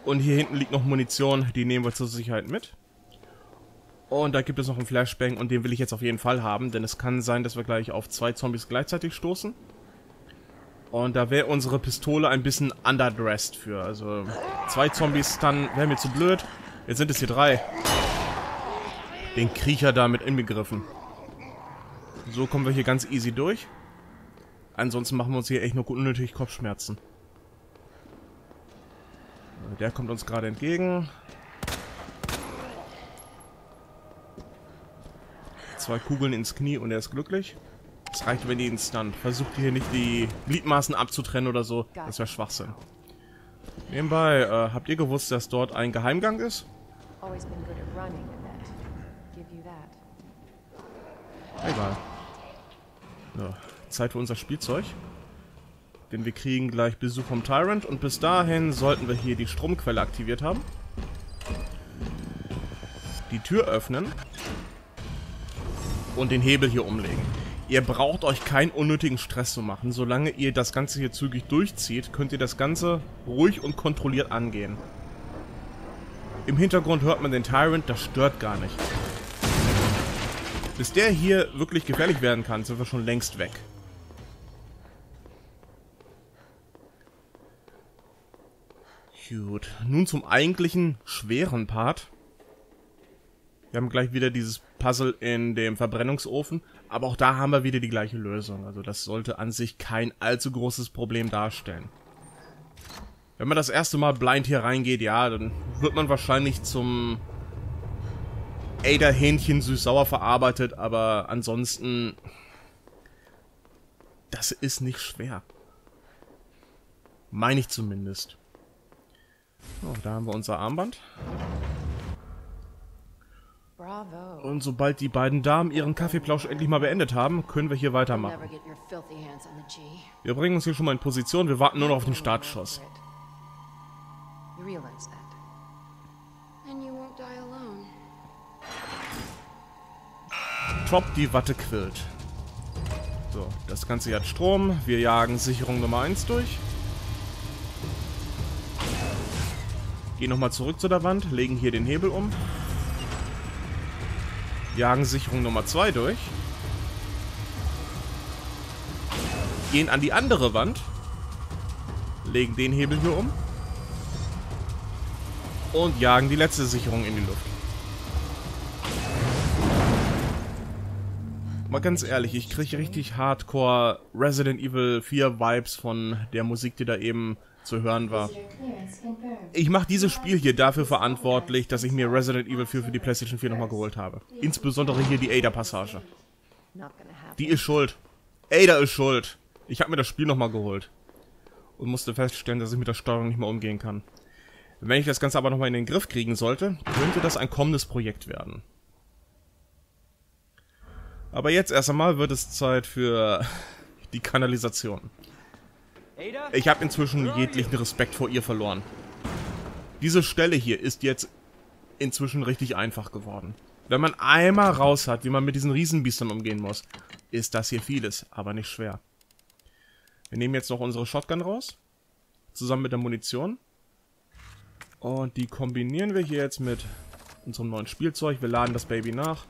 Und hier hinten liegt noch Munition, die nehmen wir zur Sicherheit mit. Und da gibt es noch einen Flashbang und den will ich jetzt auf jeden Fall haben, denn es kann sein, dass wir gleich auf zwei Zombies gleichzeitig stoßen. Und da wäre unsere Pistole ein bisschen underdressed für. Also zwei Zombies dann wäre mir zu blöd. Jetzt sind es hier drei. Den Kriecher damit inbegriffen. So kommen wir hier ganz easy durch. Ansonsten machen wir uns hier echt nur unnötig Kopfschmerzen. Der kommt uns gerade entgegen. Zwei Kugeln ins Knie und er ist glücklich. Es reicht, wenn ihr ihn stunt. Versucht hier nicht die Gliedmaßen abzutrennen oder so. Das wäre Schwachsinn. Nebenbei, äh, habt ihr gewusst, dass dort ein Geheimgang ist? Egal. So, Zeit für unser Spielzeug. Denn wir kriegen gleich Besuch vom Tyrant und bis dahin sollten wir hier die Stromquelle aktiviert haben. Die Tür öffnen. Und den Hebel hier umlegen. Ihr braucht euch keinen unnötigen Stress zu machen. Solange ihr das Ganze hier zügig durchzieht, könnt ihr das Ganze ruhig und kontrolliert angehen. Im Hintergrund hört man den Tyrant, das stört gar nicht. Bis der hier wirklich gefährlich werden kann, sind wir schon längst weg. Gut, nun zum eigentlichen schweren Part. Wir haben gleich wieder dieses Puzzle in dem Verbrennungsofen, aber auch da haben wir wieder die gleiche Lösung. Also das sollte an sich kein allzu großes Problem darstellen. Wenn man das erste Mal blind hier reingeht, ja, dann wird man wahrscheinlich zum Ada-Hähnchen süß-sauer verarbeitet, aber ansonsten... Das ist nicht schwer. Meine ich zumindest. Oh, da haben wir unser Armband. Und sobald die beiden Damen ihren Kaffeeplausch endlich mal beendet haben, können wir hier weitermachen. Wir bringen uns hier schon mal in Position, wir warten nur noch auf den Startschuss. Top, die Watte quillt. So, das Ganze hier hat Strom. Wir jagen Sicherung Nummer 1 durch. Gehen nochmal zurück zu der Wand, legen hier den Hebel um. Jagen Sicherung Nummer 2 durch. Gehen an die andere Wand. Legen den Hebel hier um. Und jagen die letzte Sicherung in die Luft. Mal ganz ehrlich, ich kriege richtig Hardcore Resident Evil 4 Vibes von der Musik, die da eben zu hören war. Ich mache dieses Spiel hier dafür verantwortlich, dass ich mir Resident Evil 4 für die PlayStation 4 nochmal geholt habe. Insbesondere hier die Ada-Passage. Die ist schuld. Ada ist schuld. Ich habe mir das Spiel nochmal geholt. Und musste feststellen, dass ich mit der Steuerung nicht mehr umgehen kann. Wenn ich das Ganze aber nochmal in den Griff kriegen sollte, könnte das ein kommendes Projekt werden. Aber jetzt erst einmal wird es Zeit für die Kanalisation. Ich habe inzwischen jeglichen Respekt vor ihr verloren. Diese Stelle hier ist jetzt inzwischen richtig einfach geworden. Wenn man einmal raus hat, wie man mit diesen Riesenbiestern umgehen muss, ist das hier vieles, aber nicht schwer. Wir nehmen jetzt noch unsere Shotgun raus, zusammen mit der Munition. Und die kombinieren wir hier jetzt mit unserem neuen Spielzeug. Wir laden das Baby nach.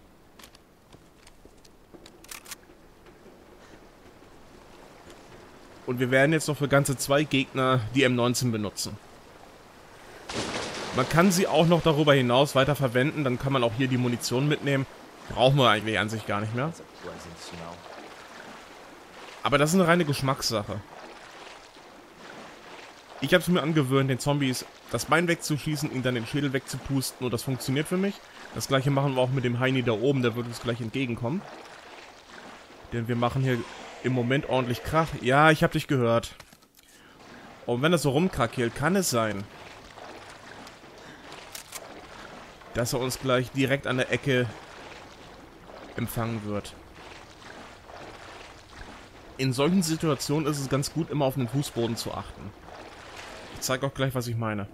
Und wir werden jetzt noch für ganze zwei Gegner die M19 benutzen. Man kann sie auch noch darüber hinaus weiter verwenden, dann kann man auch hier die Munition mitnehmen. Brauchen wir eigentlich an sich gar nicht mehr. Aber das ist eine reine Geschmackssache. Ich habe es mir angewöhnt, den Zombies das Bein wegzuschießen, ihnen dann den Schädel wegzupusten und das funktioniert für mich. Das gleiche machen wir auch mit dem Heini da oben, der wird uns gleich entgegenkommen. Denn wir machen hier im Moment ordentlich Krach. Ja, ich habe dich gehört. Und wenn das so rumkrakeelt, kann es sein, dass er uns gleich direkt an der Ecke empfangen wird. In solchen Situationen ist es ganz gut, immer auf den Fußboden zu achten zeige auch gleich, was ich meine.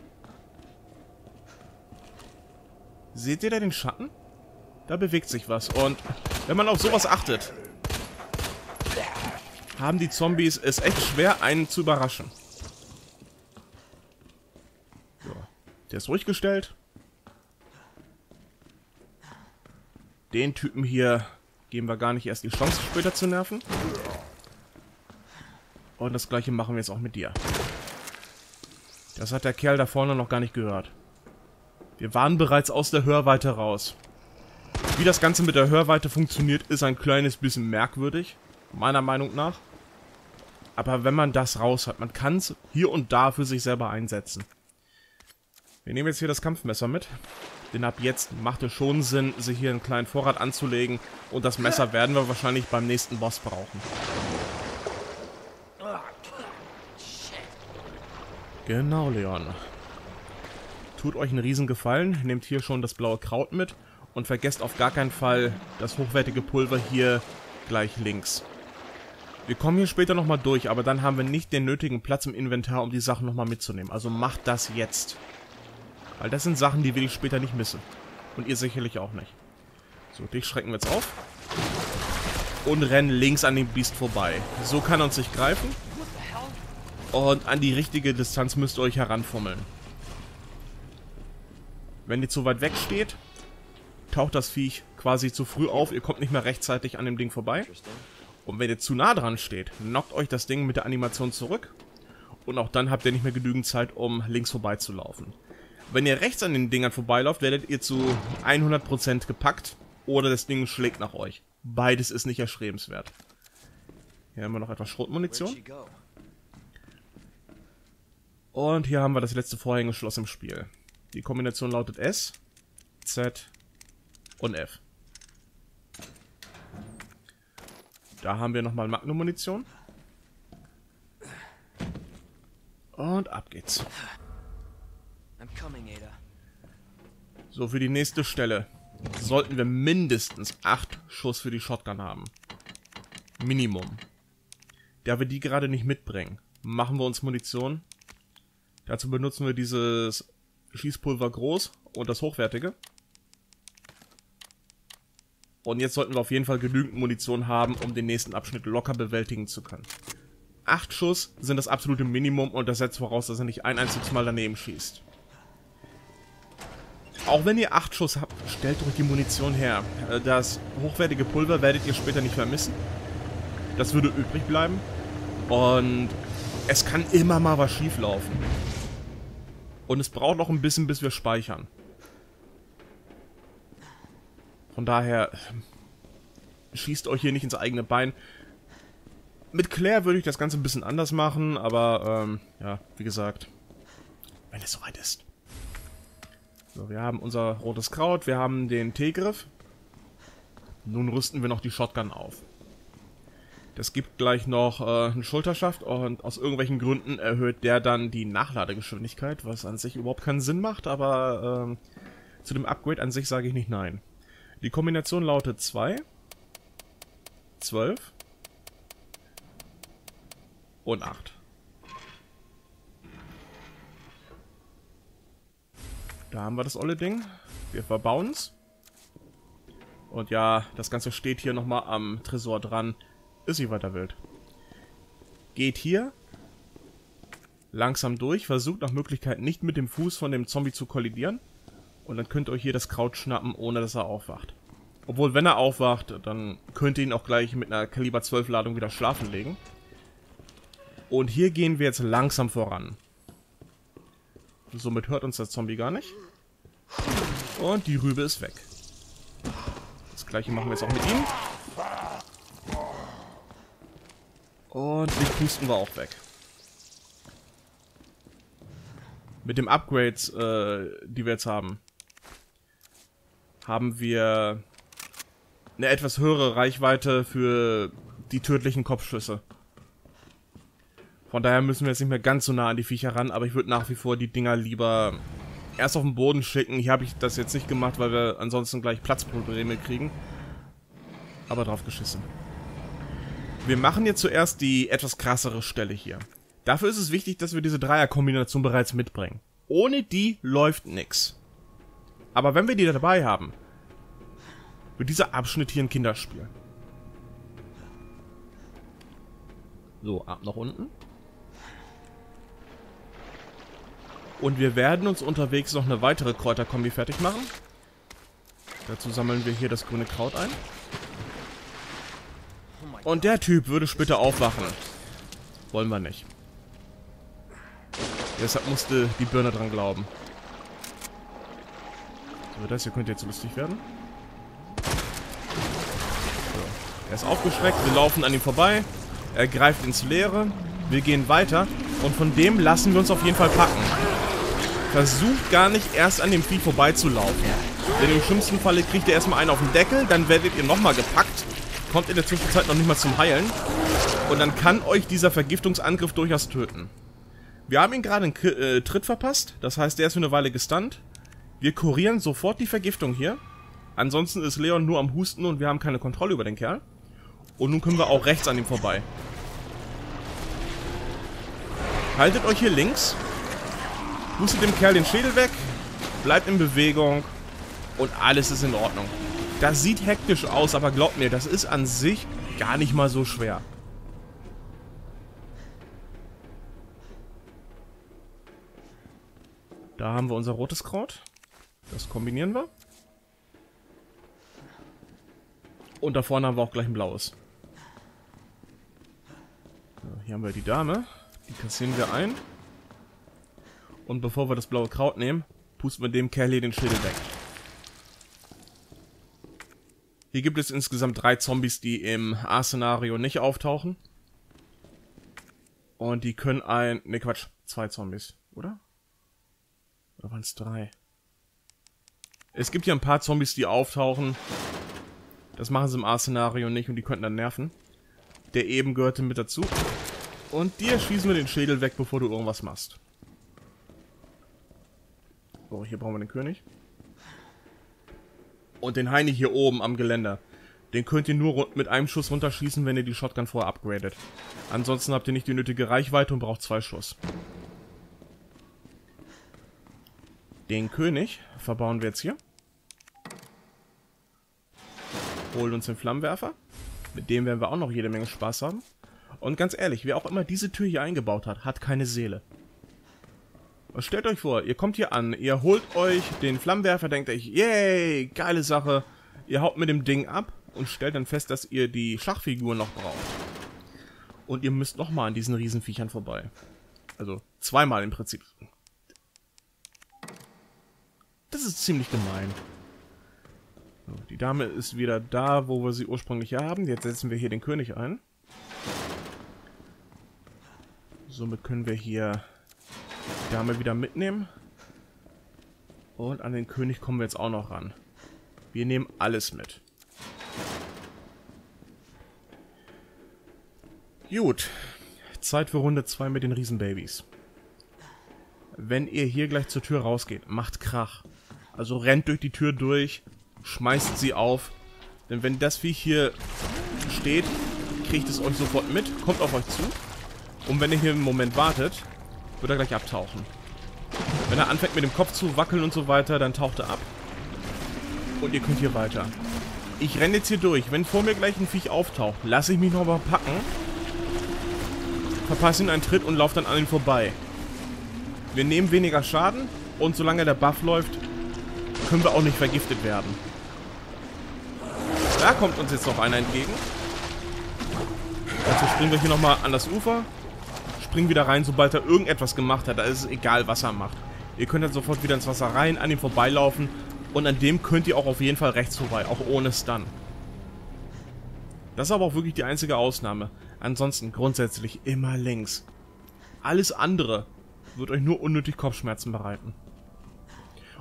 Seht ihr da den Schatten? Da bewegt sich was. Und wenn man auf sowas achtet, haben die Zombies es echt schwer, einen zu überraschen. So. Der ist ruhig gestellt. Den Typen hier geben wir gar nicht erst die Chance, später zu nerven. Und das gleiche machen wir jetzt auch mit dir. Das hat der Kerl da vorne noch gar nicht gehört. Wir waren bereits aus der Hörweite raus. Wie das Ganze mit der Hörweite funktioniert, ist ein kleines bisschen merkwürdig. Meiner Meinung nach. Aber wenn man das raus hat, man kann es hier und da für sich selber einsetzen. Wir nehmen jetzt hier das Kampfmesser mit. Denn ab jetzt macht es schon Sinn, sich hier einen kleinen Vorrat anzulegen. Und das Messer werden wir wahrscheinlich beim nächsten Boss brauchen. Genau, Leon. Tut euch einen riesen Gefallen, nehmt hier schon das blaue Kraut mit und vergesst auf gar keinen Fall das hochwertige Pulver hier gleich links. Wir kommen hier später nochmal durch, aber dann haben wir nicht den nötigen Platz im Inventar, um die Sachen nochmal mitzunehmen. Also macht das jetzt. Weil das sind Sachen, die will ich später nicht missen. Und ihr sicherlich auch nicht. So, dich schrecken wir jetzt auf. Und rennen links an dem Biest vorbei. So kann er uns nicht greifen. Und an die richtige Distanz müsst ihr euch heranfummeln. Wenn ihr zu weit weg steht, taucht das Viech quasi zu früh auf. Ihr kommt nicht mehr rechtzeitig an dem Ding vorbei. Und wenn ihr zu nah dran steht, knockt euch das Ding mit der Animation zurück. Und auch dann habt ihr nicht mehr genügend Zeit, um links vorbeizulaufen. Wenn ihr rechts an den Dingern vorbeilauft, werdet ihr zu 100% gepackt. Oder das Ding schlägt nach euch. Beides ist nicht erstrebenswert. Hier haben wir noch etwas Schrotmunition. Und hier haben wir das letzte Vorhängeschloss im Spiel. Die Kombination lautet S, Z und F. Da haben wir nochmal Magnum-Munition. Und ab geht's. So, für die nächste Stelle sollten wir mindestens 8 Schuss für die Shotgun haben. Minimum. Da wir die gerade nicht mitbringen, machen wir uns Munition Dazu benutzen wir dieses Schießpulver groß und das hochwertige. Und jetzt sollten wir auf jeden Fall genügend Munition haben, um den nächsten Abschnitt locker bewältigen zu können. Acht Schuss sind das absolute Minimum und das setzt voraus, dass er nicht ein einziges Mal daneben schießt. Auch wenn ihr acht Schuss habt, stellt euch die Munition her. Das hochwertige Pulver werdet ihr später nicht vermissen. Das würde übrig bleiben. Und es kann immer mal was schief laufen. Und es braucht noch ein bisschen, bis wir speichern. Von daher, schießt euch hier nicht ins eigene Bein. Mit Claire würde ich das Ganze ein bisschen anders machen, aber, ähm, ja, wie gesagt, wenn es soweit ist. So, wir haben unser rotes Kraut, wir haben den T-Griff. Nun rüsten wir noch die Shotgun auf. Das gibt gleich noch äh, einen Schulterschaft und aus irgendwelchen Gründen erhöht der dann die Nachladegeschwindigkeit, was an sich überhaupt keinen Sinn macht, aber ähm, zu dem Upgrade an sich sage ich nicht nein. Die Kombination lautet 2, 12 und 8. Da haben wir das olle Ding. Wir verbauen es. Und ja, das Ganze steht hier nochmal am Tresor dran. Ist nicht weiter wild. Geht hier langsam durch, versucht nach Möglichkeit nicht mit dem Fuß von dem Zombie zu kollidieren. Und dann könnt ihr euch hier das Kraut schnappen, ohne dass er aufwacht. Obwohl, wenn er aufwacht, dann könnt ihr ihn auch gleich mit einer Kaliber 12 Ladung wieder schlafen legen. Und hier gehen wir jetzt langsam voran. Somit hört uns der Zombie gar nicht. Und die Rübe ist weg. Das gleiche machen wir jetzt auch mit ihm. Und die pusten wir auch weg. mit dem Upgrades, äh, die wir jetzt haben, haben wir eine etwas höhere Reichweite für die tödlichen Kopfschüsse. Von daher müssen wir jetzt nicht mehr ganz so nah an die Viecher ran, aber ich würde nach wie vor die Dinger lieber erst auf den Boden schicken. Hier habe ich das jetzt nicht gemacht, weil wir ansonsten gleich Platzprobleme kriegen. Aber drauf geschissen. Wir machen jetzt zuerst die etwas krassere Stelle hier. Dafür ist es wichtig, dass wir diese Dreierkombination bereits mitbringen. Ohne die läuft nix. Aber wenn wir die dabei haben, wird dieser Abschnitt hier ein Kinderspiel. So, ab nach unten. Und wir werden uns unterwegs noch eine weitere Kräuterkombi fertig machen. Dazu sammeln wir hier das grüne Kraut ein. Und der Typ würde später aufwachen. Wollen wir nicht. Deshalb musste die Birne dran glauben. So, das hier könnte jetzt lustig werden. So. Er ist aufgeschreckt, wir laufen an ihm vorbei. Er greift ins Leere. Wir gehen weiter. Und von dem lassen wir uns auf jeden Fall packen. Versucht gar nicht erst an dem Vieh vorbeizulaufen. Denn im schlimmsten Falle kriegt ihr erstmal einen auf den Deckel, dann werdet ihr nochmal gepackt. Kommt in der Zwischenzeit noch nicht mal zum Heilen. Und dann kann euch dieser Vergiftungsangriff durchaus töten. Wir haben ihn gerade einen äh, Tritt verpasst. Das heißt, der ist für eine Weile gestunt. Wir kurieren sofort die Vergiftung hier. Ansonsten ist Leon nur am Husten und wir haben keine Kontrolle über den Kerl. Und nun können wir auch rechts an ihm vorbei. Haltet euch hier links. Hustet dem Kerl den Schädel weg. Bleibt in Bewegung. Und alles ist in Ordnung. Das sieht hektisch aus, aber glaubt mir, das ist an sich gar nicht mal so schwer. Da haben wir unser rotes Kraut. Das kombinieren wir. Und da vorne haben wir auch gleich ein blaues. So, hier haben wir die Dame. Die kassieren wir ein. Und bevor wir das blaue Kraut nehmen, pusten wir dem Kerl hier den Schädel weg. Hier gibt es insgesamt drei Zombies, die im A-Szenario nicht auftauchen. Und die können ein... Ne, Quatsch. Zwei Zombies, oder? Oder waren es drei? Es gibt ja ein paar Zombies, die auftauchen. Das machen sie im A-Szenario nicht und die könnten dann nerven. Der eben gehörte mit dazu. Und dir schießen wir den Schädel weg, bevor du irgendwas machst. So, hier brauchen wir den König. Und den Heini hier oben am Geländer. Den könnt ihr nur mit einem Schuss runterschießen, wenn ihr die Shotgun vorher upgradet. Ansonsten habt ihr nicht die nötige Reichweite und braucht zwei Schuss. Den König verbauen wir jetzt hier. Holen uns den Flammenwerfer. Mit dem werden wir auch noch jede Menge Spaß haben. Und ganz ehrlich, wer auch immer diese Tür hier eingebaut hat, hat keine Seele. Stellt euch vor, ihr kommt hier an, ihr holt euch den Flammenwerfer, denkt euch, yay, geile Sache. Ihr haut mit dem Ding ab und stellt dann fest, dass ihr die Schachfigur noch braucht. Und ihr müsst nochmal an diesen Riesenviechern vorbei. Also zweimal im Prinzip. Das ist ziemlich gemein. Die Dame ist wieder da, wo wir sie ursprünglich haben. Jetzt setzen wir hier den König ein. Somit können wir hier die Dame wieder mitnehmen. Und an den König kommen wir jetzt auch noch ran. Wir nehmen alles mit. Gut. Zeit für Runde 2 mit den Riesenbabys. Wenn ihr hier gleich zur Tür rausgeht, macht Krach. Also rennt durch die Tür durch, schmeißt sie auf. Denn wenn das Viech hier steht, kriegt es euch sofort mit, kommt auf euch zu. Und wenn ihr hier einen Moment wartet, wird er gleich abtauchen. Wenn er anfängt mit dem Kopf zu wackeln und so weiter, dann taucht er ab. Und ihr könnt hier weiter. Ich renne jetzt hier durch. Wenn vor mir gleich ein Viech auftaucht, lasse ich mich nochmal packen. Verpasse ihn einen Tritt und laufe dann an ihn vorbei. Wir nehmen weniger Schaden und solange der Buff läuft, können wir auch nicht vergiftet werden. Da kommt uns jetzt noch einer entgegen. Dazu springen wir hier nochmal an das Ufer. Springen wieder rein, sobald er irgendetwas gemacht hat. Da ist es egal, was er macht. Ihr könnt dann sofort wieder ins Wasser rein, an ihm vorbeilaufen. Und an dem könnt ihr auch auf jeden Fall rechts vorbei, auch ohne Stun. Das ist aber auch wirklich die einzige Ausnahme. Ansonsten grundsätzlich immer links. Alles andere wird euch nur unnötig Kopfschmerzen bereiten.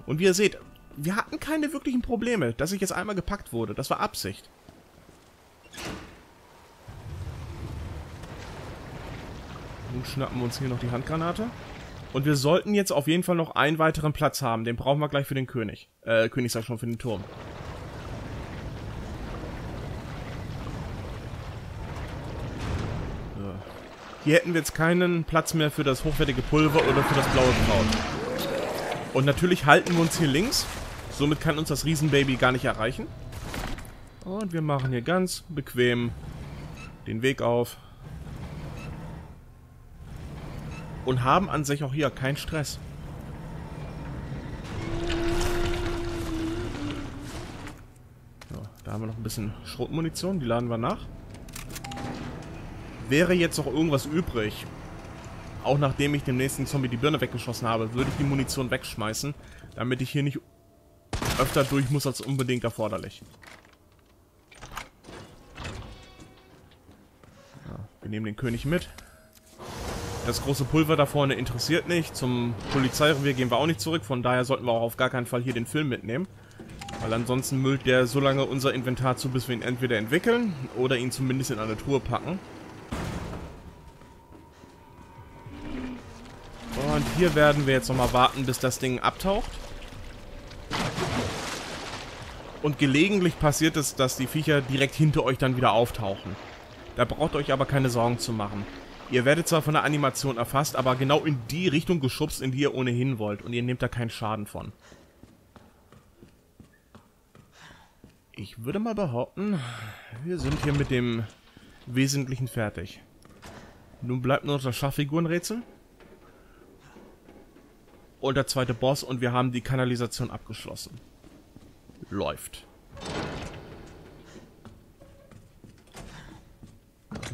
Und wie ihr seht, wir hatten keine wirklichen Probleme, dass ich jetzt einmal gepackt wurde. Das war Absicht. Nun schnappen wir uns hier noch die Handgranate. Und wir sollten jetzt auf jeden Fall noch einen weiteren Platz haben. Den brauchen wir gleich für den König. Äh, König sag schon, für den Turm. So. Hier hätten wir jetzt keinen Platz mehr für das hochwertige Pulver oder für das blaue Kraut. Und natürlich halten wir uns hier links. Somit kann uns das Riesenbaby gar nicht erreichen. Und wir machen hier ganz bequem den Weg auf. und haben an sich auch hier keinen Stress. So, da haben wir noch ein bisschen Schrotmunition, die laden wir nach. Wäre jetzt noch irgendwas übrig, auch nachdem ich dem nächsten Zombie die Birne weggeschossen habe, würde ich die Munition wegschmeißen, damit ich hier nicht öfter durch muss als unbedingt erforderlich. Wir nehmen den König mit. Das große Pulver da vorne interessiert nicht. Zum Polizeirevier gehen wir auch nicht zurück. Von daher sollten wir auch auf gar keinen Fall hier den Film mitnehmen. Weil ansonsten müllt der so lange unser Inventar zu, bis wir ihn entweder entwickeln oder ihn zumindest in eine Truhe packen. Und hier werden wir jetzt nochmal warten, bis das Ding abtaucht. Und gelegentlich passiert es, dass die Viecher direkt hinter euch dann wieder auftauchen. Da braucht ihr euch aber keine Sorgen zu machen. Ihr werdet zwar von der Animation erfasst, aber genau in die Richtung geschubst, in die ihr ohnehin wollt. Und ihr nehmt da keinen Schaden von. Ich würde mal behaupten, wir sind hier mit dem Wesentlichen fertig. Nun bleibt nur noch das Schachfigurenrätsel. Und der zweite Boss und wir haben die Kanalisation abgeschlossen. Läuft.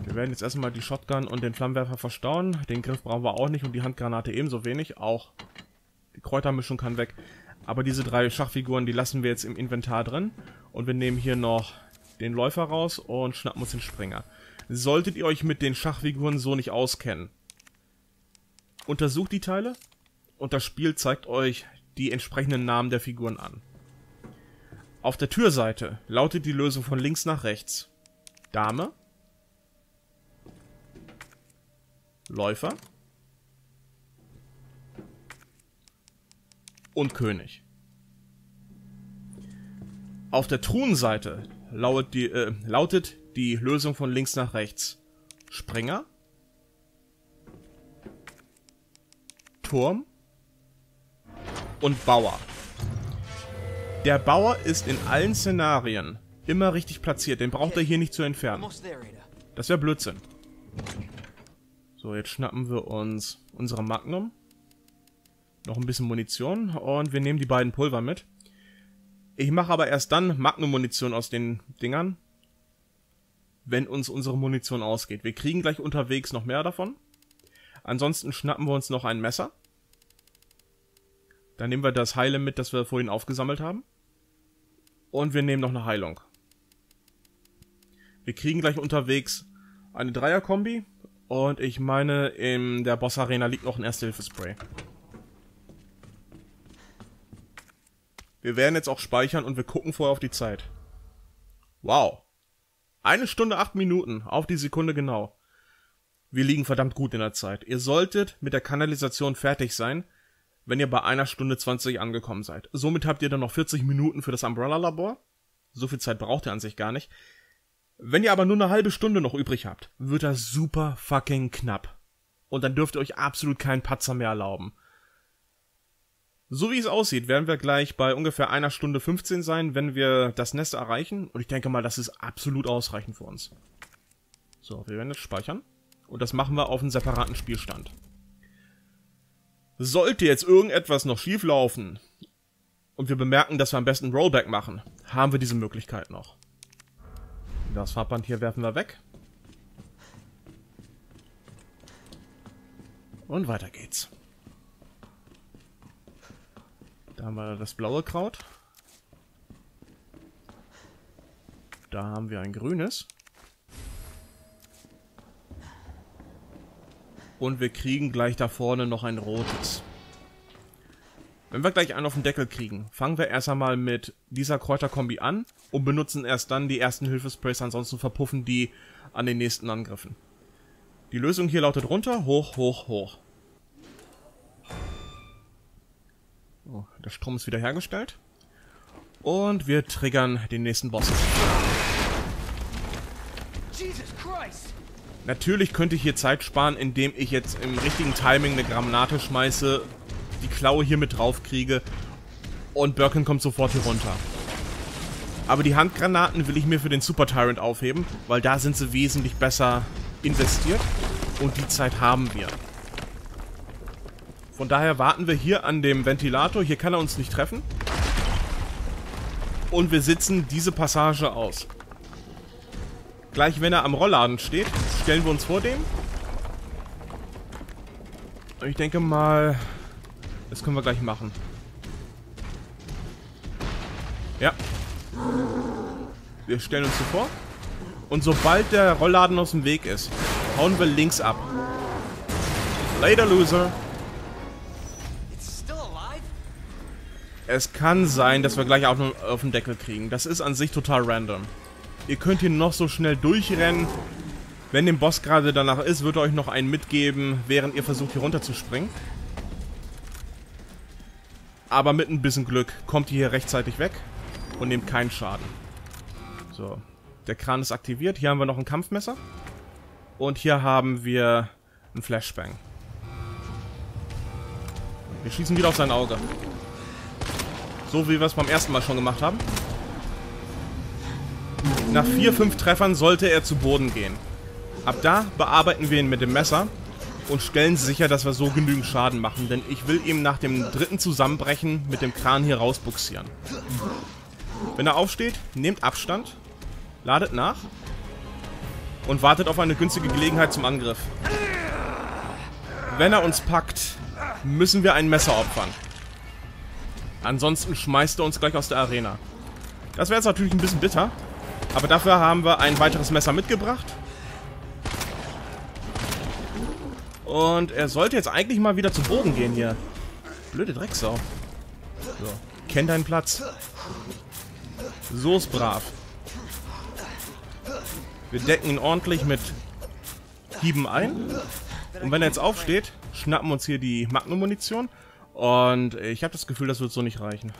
Wir werden jetzt erstmal die Shotgun und den Flammenwerfer verstauen. Den Griff brauchen wir auch nicht und die Handgranate ebenso wenig. Auch die Kräutermischung kann weg. Aber diese drei Schachfiguren, die lassen wir jetzt im Inventar drin. Und wir nehmen hier noch den Läufer raus und schnappen uns den Springer. Solltet ihr euch mit den Schachfiguren so nicht auskennen, untersucht die Teile und das Spiel zeigt euch die entsprechenden Namen der Figuren an. Auf der Türseite lautet die Lösung von links nach rechts. Dame, Läufer. Und König. Auf der Truhenseite lautet die, äh, lautet die Lösung von links nach rechts. Springer, Turm. Und Bauer. Der Bauer ist in allen Szenarien immer richtig platziert. Den braucht er hier nicht zu entfernen. Das wäre Blödsinn. So, jetzt schnappen wir uns unsere Magnum. Noch ein bisschen Munition und wir nehmen die beiden Pulver mit. Ich mache aber erst dann Magnum-Munition aus den Dingern, wenn uns unsere Munition ausgeht. Wir kriegen gleich unterwegs noch mehr davon. Ansonsten schnappen wir uns noch ein Messer. Dann nehmen wir das Heile mit, das wir vorhin aufgesammelt haben. Und wir nehmen noch eine Heilung. Wir kriegen gleich unterwegs eine Dreier-Kombi und ich meine, in der Boss-Arena liegt noch ein Erste-Hilfe-Spray. Wir werden jetzt auch speichern und wir gucken vorher auf die Zeit. Wow. Eine Stunde, acht Minuten. Auf die Sekunde genau. Wir liegen verdammt gut in der Zeit. Ihr solltet mit der Kanalisation fertig sein, wenn ihr bei einer Stunde 20 angekommen seid. Somit habt ihr dann noch 40 Minuten für das Umbrella-Labor. So viel Zeit braucht ihr an sich gar nicht. Wenn ihr aber nur eine halbe Stunde noch übrig habt, wird das super fucking knapp. Und dann dürft ihr euch absolut keinen Patzer mehr erlauben. So wie es aussieht, werden wir gleich bei ungefähr einer Stunde 15 sein, wenn wir das Nest erreichen. Und ich denke mal, das ist absolut ausreichend für uns. So, wir werden jetzt speichern. Und das machen wir auf einem separaten Spielstand. Sollte jetzt irgendetwas noch schief laufen und wir bemerken, dass wir am besten Rollback machen, haben wir diese Möglichkeit noch. Das Farbband hier werfen wir weg. Und weiter geht's. Da haben wir das blaue Kraut. Da haben wir ein grünes. Und wir kriegen gleich da vorne noch ein rotes. Wenn wir gleich einen auf den Deckel kriegen, fangen wir erst einmal mit dieser Kräuterkombi an und benutzen erst dann die ersten Hilfesprays, ansonsten verpuffen die an den nächsten Angriffen. Die Lösung hier lautet runter, hoch, hoch, hoch. Oh, der Strom ist wieder hergestellt. Und wir triggern den nächsten Boss. Natürlich könnte ich hier Zeit sparen, indem ich jetzt im richtigen Timing eine Granate schmeiße, die Klaue hier mit drauf kriege und Birkin kommt sofort hier runter. Aber die Handgranaten will ich mir für den Super Tyrant aufheben, weil da sind sie wesentlich besser investiert und die Zeit haben wir. Von daher warten wir hier an dem Ventilator. Hier kann er uns nicht treffen. Und wir sitzen diese Passage aus. Gleich wenn er am Rollladen steht, stellen wir uns vor dem. Ich denke mal, das können wir gleich machen. Ja. Wir stellen uns so vor. Und sobald der Rollladen aus dem Weg ist, hauen wir links ab. Later, Loser. Es kann sein, dass wir gleich auf, auf den Deckel kriegen. Das ist an sich total random. Ihr könnt hier noch so schnell durchrennen. Wenn dem Boss gerade danach ist, wird er euch noch einen mitgeben, während ihr versucht hier runter zu springen. Aber mit ein bisschen Glück kommt ihr hier rechtzeitig weg und nehmt keinen Schaden. So, der Kran ist aktiviert. Hier haben wir noch ein Kampfmesser. Und hier haben wir einen Flashbang. Wir schießen wieder auf sein Auge. So wie wir es beim ersten Mal schon gemacht haben. Nach vier, fünf Treffern sollte er zu Boden gehen. Ab da bearbeiten wir ihn mit dem Messer und stellen sicher, dass wir so genügend Schaden machen, denn ich will ihm nach dem dritten Zusammenbrechen mit dem Kran hier rausbuxieren. Wenn er aufsteht, nehmt Abstand, ladet nach und wartet auf eine günstige Gelegenheit zum Angriff. Wenn er uns packt, müssen wir ein Messer opfern. Ansonsten schmeißt er uns gleich aus der Arena. Das wäre jetzt natürlich ein bisschen bitter. Aber dafür haben wir ein weiteres Messer mitgebracht. Und er sollte jetzt eigentlich mal wieder zu Boden gehen hier. Blöde Drecksau. So, kenn deinen Platz. So ist brav. Wir decken ihn ordentlich mit Hieben ein. Und wenn er jetzt aufsteht, schnappen wir uns hier die Magnum-Munition und ich habe das Gefühl, das wird so nicht reichen.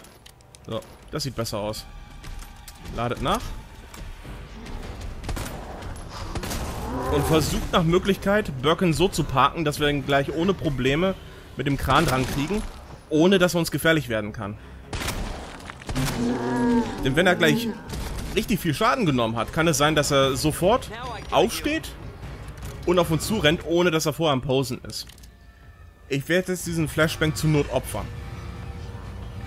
So, das sieht besser aus. Ladet nach. Und versucht nach Möglichkeit, Birkin so zu parken, dass wir ihn gleich ohne Probleme mit dem Kran dran kriegen, ohne dass er uns gefährlich werden kann. Denn wenn er gleich richtig viel Schaden genommen hat, kann es sein, dass er sofort aufsteht und auf uns zurennt, ohne dass er vorher am Posen ist. Ich werde jetzt diesen Flashbang zur Not opfern.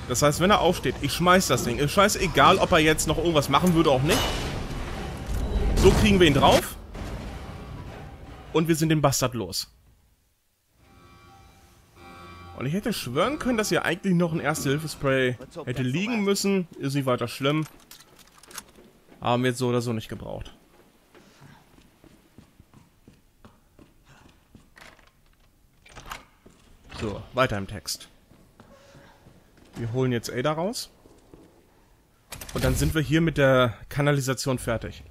Das heißt, wenn er aufsteht, ich schmeiß das Ding. Ist scheißegal, ob er jetzt noch irgendwas machen würde oder nicht. So kriegen wir ihn drauf. Und wir sind den Bastard los. Und ich hätte schwören können, dass hier eigentlich noch ein Erste-Hilfe-Spray hätte liegen müssen. Ist nicht weiter schlimm. Haben wir jetzt so oder so nicht gebraucht. So, weiter im Text. Wir holen jetzt Ada raus. Und dann sind wir hier mit der Kanalisation fertig.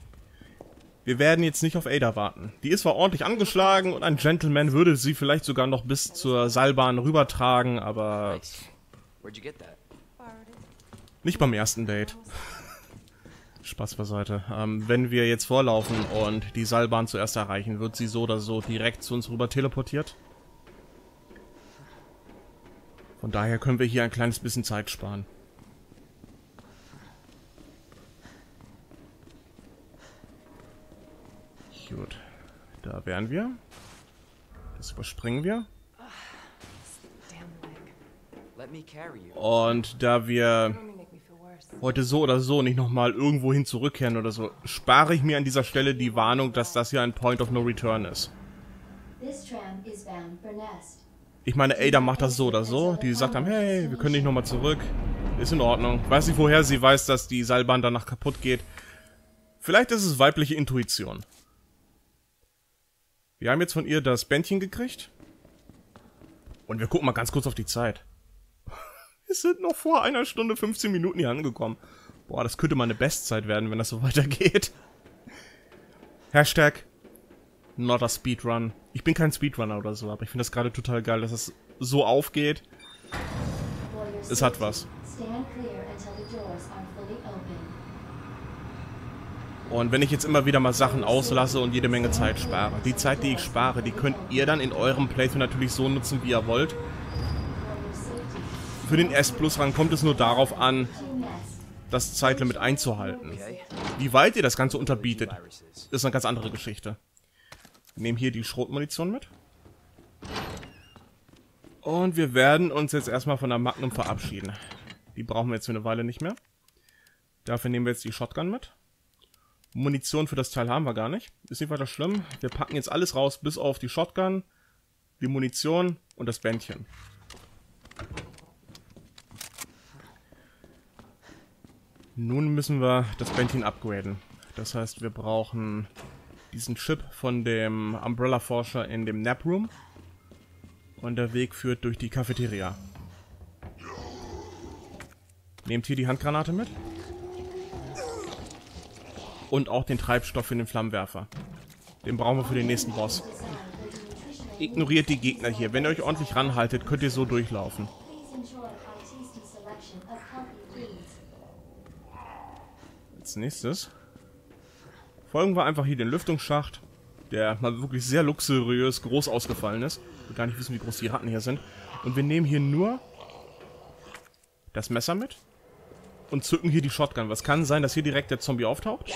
Wir werden jetzt nicht auf Ada warten. Die ist zwar ordentlich angeschlagen und ein Gentleman würde sie vielleicht sogar noch bis zur Seilbahn rübertragen, aber... Nicht beim ersten Date. Spaß beiseite. Ähm, wenn wir jetzt vorlaufen und die Seilbahn zuerst erreichen, wird sie so oder so direkt zu uns rüber teleportiert. Von daher können wir hier ein kleines bisschen Zeit sparen. Gut. Da wären wir. Das überspringen wir. Und da wir heute so oder so nicht nochmal irgendwo hin zurückkehren oder so, spare ich mir an dieser Stelle die Warnung, dass das hier ein Point of No Return ist. Ich meine, Ada macht das so oder so. Die sagt dann, hey, wir können nicht nochmal zurück. Ist in Ordnung. Weiß nicht, woher sie weiß, dass die Seilbahn danach kaputt geht. Vielleicht ist es weibliche Intuition. Wir haben jetzt von ihr das Bändchen gekriegt. Und wir gucken mal ganz kurz auf die Zeit. Wir sind noch vor einer Stunde 15 Minuten hier angekommen. Boah, das könnte mal eine Bestzeit werden, wenn das so weitergeht. Hashtag not a speedrun. Ich bin kein Speedrunner oder so, aber ich finde das gerade total geil, dass es so aufgeht. Es hat was. Und wenn ich jetzt immer wieder mal Sachen auslasse und jede Menge Zeit spare, die Zeit, die ich spare, die könnt ihr dann in eurem Playthrough natürlich so nutzen, wie ihr wollt. Für den S-Plus-Rang kommt es nur darauf an, das Zeitlimit einzuhalten. Wie weit ihr das Ganze unterbietet, ist eine ganz andere Geschichte. Wir nehmen hier die Schrotmunition mit. Und wir werden uns jetzt erstmal von der Magnum verabschieden. Die brauchen wir jetzt für eine Weile nicht mehr. Dafür nehmen wir jetzt die Shotgun mit. Munition für das Teil haben wir gar nicht. Ist nicht weiter schlimm. Wir packen jetzt alles raus, bis auf die Shotgun, die Munition und das Bändchen. Nun müssen wir das Bändchen upgraden. Das heißt, wir brauchen diesen Chip von dem Umbrella-Forscher in dem Nap-Room. Und der Weg führt durch die Cafeteria. Nehmt hier die Handgranate mit. Und auch den Treibstoff für den Flammenwerfer. Den brauchen wir für den nächsten Boss. Ignoriert die Gegner hier. Wenn ihr euch ordentlich ranhaltet, könnt ihr so durchlaufen. Als nächstes folgen wir einfach hier den Lüftungsschacht, der mal wirklich sehr luxuriös groß ausgefallen ist. Wir gar nicht wissen, wie groß die Ratten hier sind. Und wir nehmen hier nur das Messer mit und zücken hier die Shotgun. Was kann sein, dass hier direkt der Zombie auftaucht?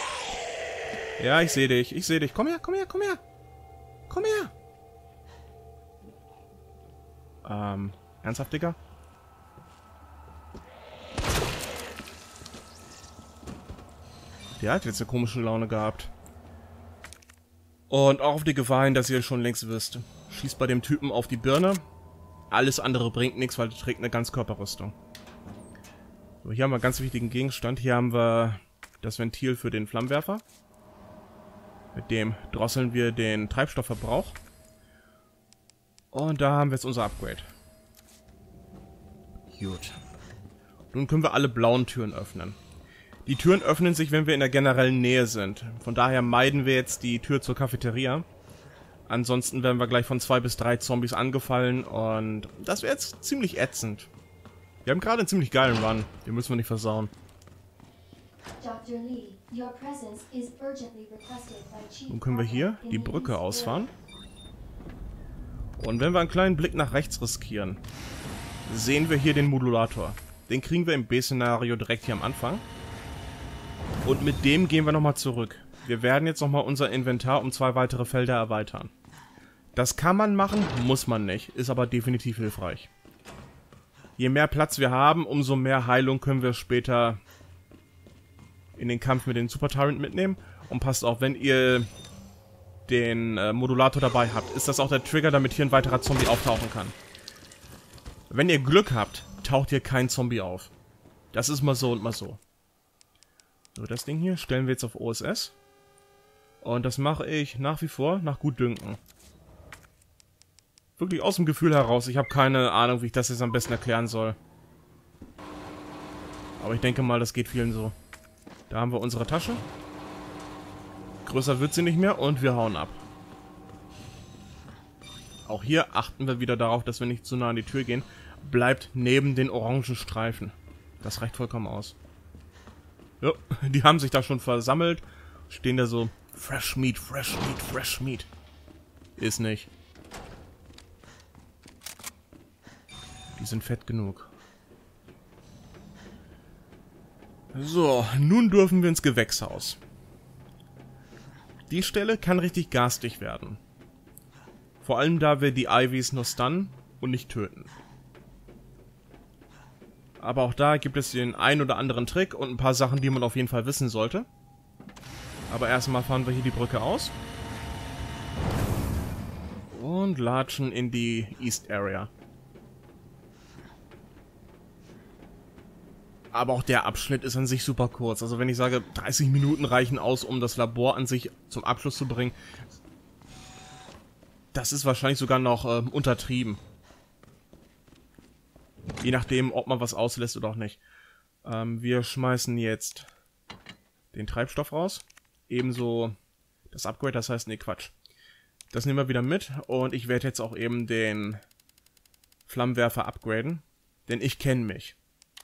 Ja, ich sehe dich. Ich sehe dich. Komm her, komm her, komm her. Komm her. Ähm, ernsthaft, Digga? Der hat jetzt eine komische Laune gehabt. Und auch auf die Gefahr hin, dass ihr schon längst wisst. Schießt bei dem Typen auf die Birne. Alles andere bringt nichts, weil er trägt eine Ganzkörperrüstung. So, hier haben wir einen ganz wichtigen Gegenstand. Hier haben wir das Ventil für den Flammenwerfer. Mit dem drosseln wir den Treibstoffverbrauch. Und da haben wir jetzt unser Upgrade. Gut. Nun können wir alle blauen Türen öffnen. Die Türen öffnen sich, wenn wir in der generellen Nähe sind. Von daher meiden wir jetzt die Tür zur Cafeteria. Ansonsten werden wir gleich von zwei bis drei Zombies angefallen und das wäre jetzt ziemlich ätzend. Wir haben gerade einen ziemlich geilen Run. Den müssen wir nicht versauen. Nun können wir hier die Brücke ausfahren. Und wenn wir einen kleinen Blick nach rechts riskieren, sehen wir hier den Modulator. Den kriegen wir im B-Szenario direkt hier am Anfang. Und mit dem gehen wir nochmal zurück. Wir werden jetzt nochmal unser Inventar um zwei weitere Felder erweitern. Das kann man machen, muss man nicht, ist aber definitiv hilfreich. Je mehr Platz wir haben, umso mehr Heilung können wir später in den Kampf mit den Super Tyrant mitnehmen. Und passt auf, wenn ihr den äh, Modulator dabei habt, ist das auch der Trigger, damit hier ein weiterer Zombie auftauchen kann. Wenn ihr Glück habt, taucht hier kein Zombie auf. Das ist mal so und mal so. So, das Ding hier stellen wir jetzt auf OSS. Und das mache ich nach wie vor nach Gutdünken. Wirklich aus dem Gefühl heraus. Ich habe keine Ahnung, wie ich das jetzt am besten erklären soll. Aber ich denke mal, das geht vielen so. Da haben wir unsere Tasche. Größer wird sie nicht mehr und wir hauen ab. Auch hier achten wir wieder darauf, dass wir nicht zu nah an die Tür gehen. Bleibt neben den orangen Streifen. Das reicht vollkommen aus. Ja, die haben sich da schon versammelt. Stehen da so, Fresh Meat, Fresh Meat, Fresh Meat. Ist nicht. Die sind fett genug. So, nun dürfen wir ins Gewächshaus. Die Stelle kann richtig garstig werden. Vor allem da wir die Ivys nur stunnen und nicht töten. Aber auch da gibt es den ein oder anderen Trick und ein paar Sachen, die man auf jeden Fall wissen sollte. Aber erstmal fahren wir hier die Brücke aus. Und latschen in die East Area. Aber auch der Abschnitt ist an sich super kurz. Also wenn ich sage, 30 Minuten reichen aus, um das Labor an sich zum Abschluss zu bringen, das ist wahrscheinlich sogar noch äh, untertrieben. Je nachdem, ob man was auslässt oder auch nicht. Ähm, wir schmeißen jetzt den Treibstoff raus. Ebenso das Upgrade, das heißt, nee, Quatsch. Das nehmen wir wieder mit und ich werde jetzt auch eben den Flammenwerfer upgraden. Denn ich kenne mich.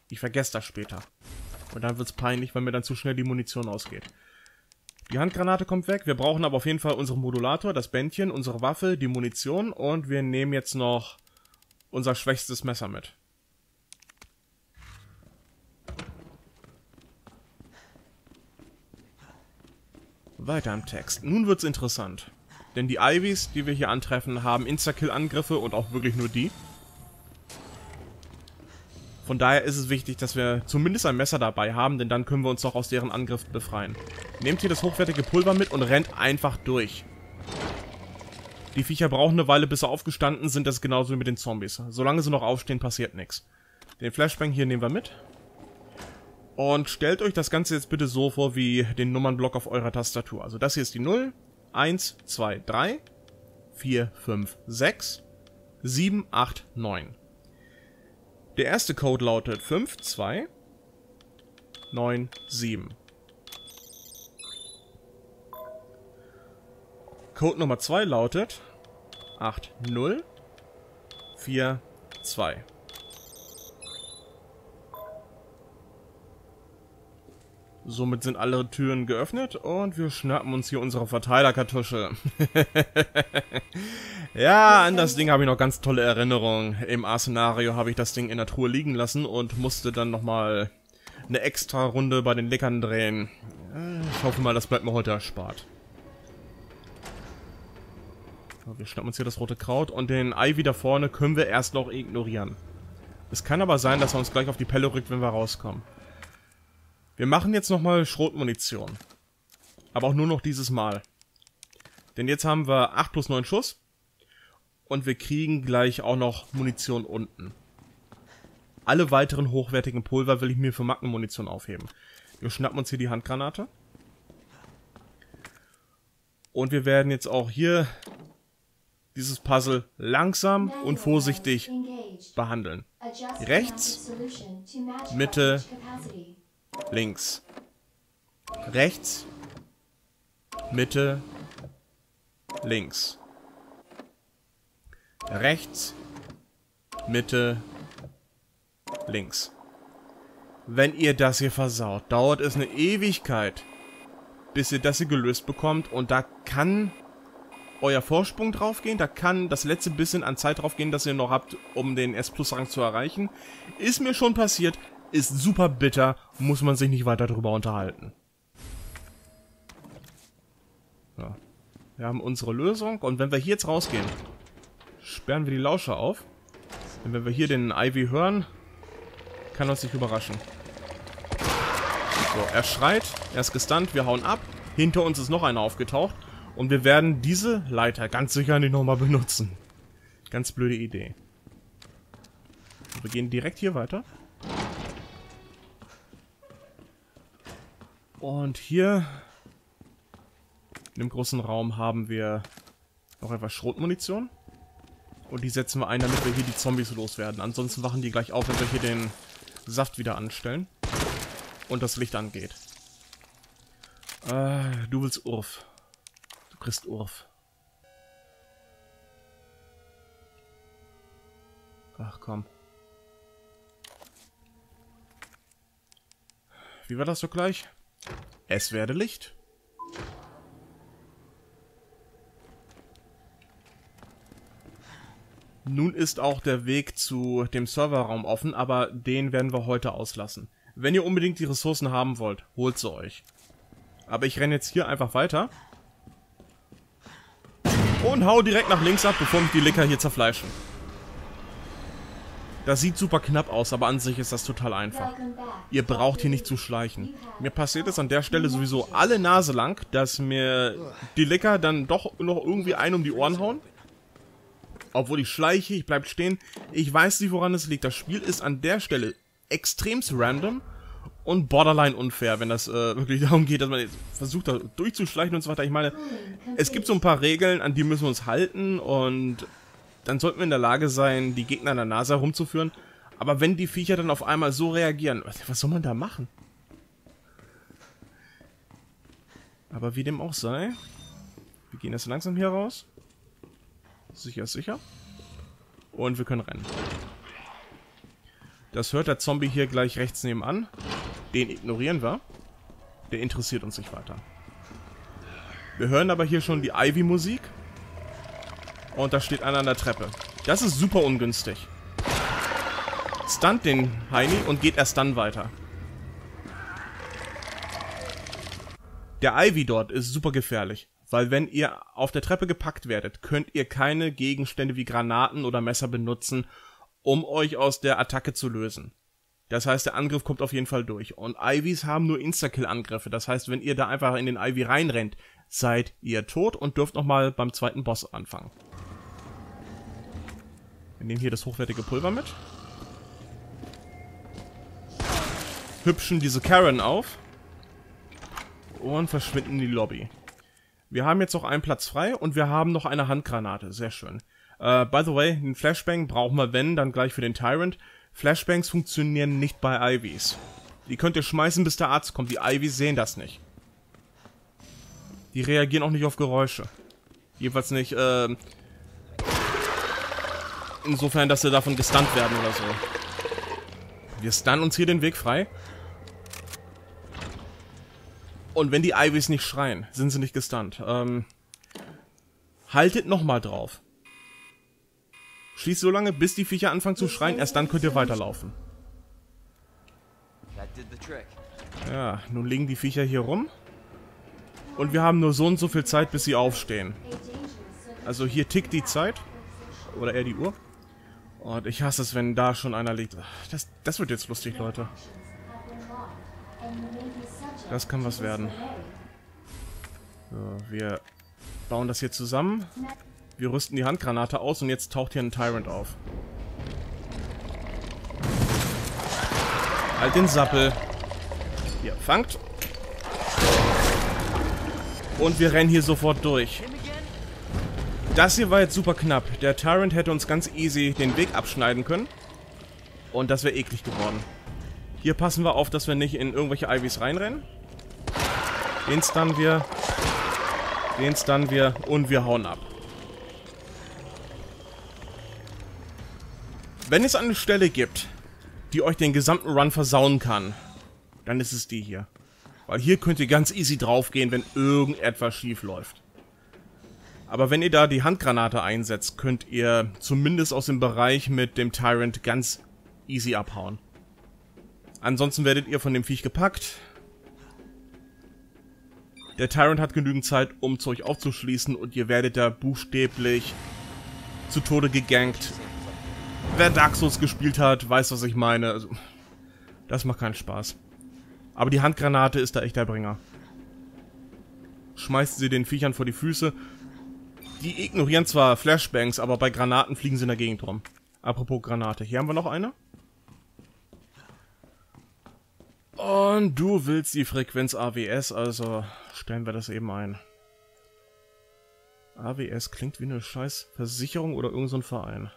Ich vergesse das später. Und dann wird es peinlich, weil mir dann zu schnell die Munition ausgeht. Die Handgranate kommt weg. Wir brauchen aber auf jeden Fall unseren Modulator, das Bändchen, unsere Waffe, die Munition und wir nehmen jetzt noch unser schwächstes Messer mit. Weiter im Text. Nun wird's interessant. Denn die Ivys, die wir hier antreffen, haben Insta-Kill-Angriffe und auch wirklich nur die. Von daher ist es wichtig, dass wir zumindest ein Messer dabei haben, denn dann können wir uns auch aus deren Angriff befreien. Nehmt hier das hochwertige Pulver mit und rennt einfach durch. Die Viecher brauchen eine Weile, bis sie aufgestanden sind, das ist genauso wie mit den Zombies. Solange sie noch aufstehen, passiert nichts. Den Flashbang hier nehmen wir mit. Und stellt euch das Ganze jetzt bitte so vor wie den Nummernblock auf eurer Tastatur. Also das hier ist die 0, 1, 2, 3, 4, 5, 6, 7, 8, 9. Der erste Code lautet 5297. Code Nummer 2 lautet 8042. Somit sind alle Türen geöffnet und wir schnappen uns hier unsere Verteilerkartusche. ja, an das Ding habe ich noch ganz tolle Erinnerungen. Im A-Szenario habe ich das Ding in der Truhe liegen lassen und musste dann nochmal eine extra Runde bei den Leckern drehen. Ich hoffe mal, das bleibt mir heute erspart. Wir schnappen uns hier das rote Kraut und den Ivy da vorne können wir erst noch ignorieren. Es kann aber sein, dass er uns gleich auf die Pelle rückt, wenn wir rauskommen. Wir machen jetzt nochmal Schrotmunition. Aber auch nur noch dieses Mal. Denn jetzt haben wir 8 plus 9 Schuss. Und wir kriegen gleich auch noch Munition unten. Alle weiteren hochwertigen Pulver will ich mir für Magnenmunition aufheben. Wir schnappen uns hier die Handgranate. Und wir werden jetzt auch hier dieses Puzzle langsam und vorsichtig behandeln. Rechts, Mitte, links. Rechts, Mitte, links. Rechts, Mitte, links. Wenn ihr das hier versaut, dauert es eine Ewigkeit, bis ihr das hier gelöst bekommt und da kann euer Vorsprung draufgehen, da kann das letzte bisschen an Zeit draufgehen, das ihr noch habt, um den S-Plus-Rang zu erreichen. Ist mir schon passiert, ist super bitter, muss man sich nicht weiter darüber unterhalten. Ja. Wir haben unsere Lösung und wenn wir hier jetzt rausgehen, sperren wir die Lauscher auf. Denn wenn wir hier den Ivy hören, kann uns nicht überraschen. So, er schreit, er ist gestunt, wir hauen ab. Hinter uns ist noch einer aufgetaucht. Und wir werden diese Leiter ganz sicher nicht nochmal benutzen. Ganz blöde Idee. Wir gehen direkt hier weiter. Und hier in dem großen Raum haben wir noch etwas Schrotmunition. Und die setzen wir ein, damit wir hier die Zombies loswerden. Ansonsten wachen die gleich auf, wenn wir hier den Saft wieder anstellen. Und das Licht angeht. Äh, du willst Urf. Du kriegst Urf. Ach komm. Wie war das so gleich? Es werde Licht. Nun ist auch der Weg zu dem Serverraum offen, aber den werden wir heute auslassen. Wenn ihr unbedingt die Ressourcen haben wollt, holt sie euch. Aber ich renne jetzt hier einfach weiter. Und hau direkt nach links ab, bevor mich die Licker hier zerfleischen. Das sieht super knapp aus, aber an sich ist das total einfach. Ihr braucht hier nicht zu schleichen. Mir passiert es an der Stelle sowieso alle Nase lang, dass mir die Licker dann doch noch irgendwie ein um die Ohren hauen. Obwohl ich schleiche, ich bleib stehen. Ich weiß nicht, woran es liegt. Das Spiel ist an der Stelle extremst random und borderline unfair, wenn das äh, wirklich darum geht, dass man versucht, da durchzuschleichen und so weiter. Ich meine, es gibt so ein paar Regeln, an die müssen wir uns halten und dann sollten wir in der Lage sein, die Gegner an der Nase herumzuführen. Aber wenn die Viecher dann auf einmal so reagieren, was soll man da machen? Aber wie dem auch sei, wir gehen jetzt langsam hier raus. Sicher ist sicher. Und wir können rennen. Das hört der Zombie hier gleich rechts nebenan. Den ignorieren wir. Der interessiert uns nicht weiter. Wir hören aber hier schon die Ivy-Musik. Und da steht einer an der Treppe. Das ist super ungünstig. Stunt den Heini und geht erst dann weiter. Der Ivy dort ist super gefährlich. Weil wenn ihr auf der Treppe gepackt werdet, könnt ihr keine Gegenstände wie Granaten oder Messer benutzen, um euch aus der Attacke zu lösen. Das heißt, der Angriff kommt auf jeden Fall durch. Und Ivys haben nur Insta-Kill-Angriffe. Das heißt, wenn ihr da einfach in den Ivy reinrennt, seid ihr tot und dürft nochmal beim zweiten Boss anfangen. Wir nehmen hier das hochwertige Pulver mit. Hübschen diese Karen auf. Und verschwinden in die Lobby. Wir haben jetzt noch einen Platz frei und wir haben noch eine Handgranate. Sehr schön. Uh, by the way, den Flashbang brauchen wir, wenn, dann gleich für den Tyrant. Flashbangs funktionieren nicht bei Ivys. Die könnt ihr schmeißen, bis der Arzt kommt. Die Ivys sehen das nicht. Die reagieren auch nicht auf Geräusche. Jedenfalls nicht, äh, Insofern, dass sie davon gestunt werden oder so. Wir stunnen uns hier den Weg frei. Und wenn die Ivys nicht schreien, sind sie nicht gestunt. Ähm, haltet nochmal drauf. Schließt so lange, bis die Viecher anfangen zu schreien, erst dann könnt ihr weiterlaufen. Ja, nun liegen die Viecher hier rum. Und wir haben nur so und so viel Zeit, bis sie aufstehen. Also hier tickt die Zeit. Oder eher die Uhr. Und ich hasse es, wenn da schon einer liegt. Das, das wird jetzt lustig, Leute. Das kann was werden. So, wir bauen das hier zusammen. Wir rüsten die Handgranate aus und jetzt taucht hier ein Tyrant auf. Halt den Sappel. Hier, fangt. Und wir rennen hier sofort durch. Das hier war jetzt super knapp. Der Tyrant hätte uns ganz easy den Weg abschneiden können. Und das wäre eklig geworden. Hier passen wir auf, dass wir nicht in irgendwelche Ivys reinrennen. Den stunnen wir. Den stunnen wir. Und wir hauen ab. Wenn es eine Stelle gibt, die euch den gesamten Run versauen kann, dann ist es die hier. Weil hier könnt ihr ganz easy draufgehen, wenn irgendetwas schief läuft. Aber wenn ihr da die Handgranate einsetzt, könnt ihr zumindest aus dem Bereich mit dem Tyrant ganz easy abhauen. Ansonsten werdet ihr von dem Viech gepackt, der Tyrant hat genügend Zeit, um zu euch aufzuschließen und ihr werdet da buchstäblich zu Tode gegankt. Wer Dark Souls gespielt hat, weiß, was ich meine. Also, das macht keinen Spaß. Aber die Handgranate ist da echt der Bringer. Schmeißt sie den Viechern vor die Füße. Die ignorieren zwar Flashbangs, aber bei Granaten fliegen sie in der Gegend rum. Apropos Granate. Hier haben wir noch eine. Und du willst die Frequenz AWS, also stellen wir das eben ein. AWS klingt wie eine scheiß Versicherung oder irgendein so Verein.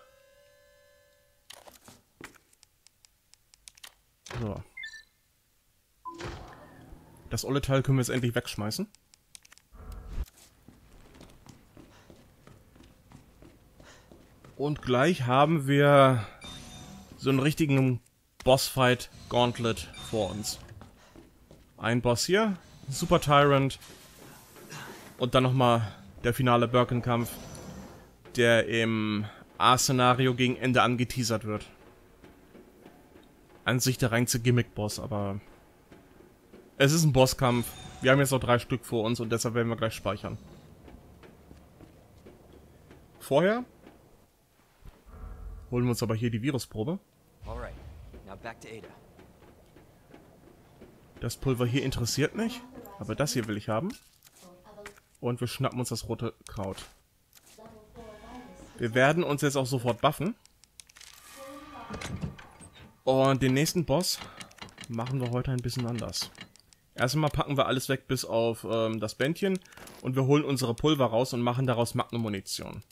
So. Das olle Teil können wir jetzt endlich wegschmeißen. Und gleich haben wir so einen richtigen Bossfight Gauntlet vor uns. Ein Boss hier, Super Tyrant und dann nochmal der finale Birkenkampf, der im A-Szenario gegen Ende angeteasert wird. An sich der reinste Gimmick-Boss, aber es ist ein Bosskampf. Wir haben jetzt noch drei Stück vor uns und deshalb werden wir gleich speichern. Vorher holen wir uns aber hier die Virusprobe. Das Pulver hier interessiert mich, aber das hier will ich haben. Und wir schnappen uns das rote Kraut. Wir werden uns jetzt auch sofort buffen. Und den nächsten Boss machen wir heute ein bisschen anders. Erstmal packen wir alles weg bis auf ähm, das Bändchen und wir holen unsere Pulver raus und machen daraus Magnum-Munition.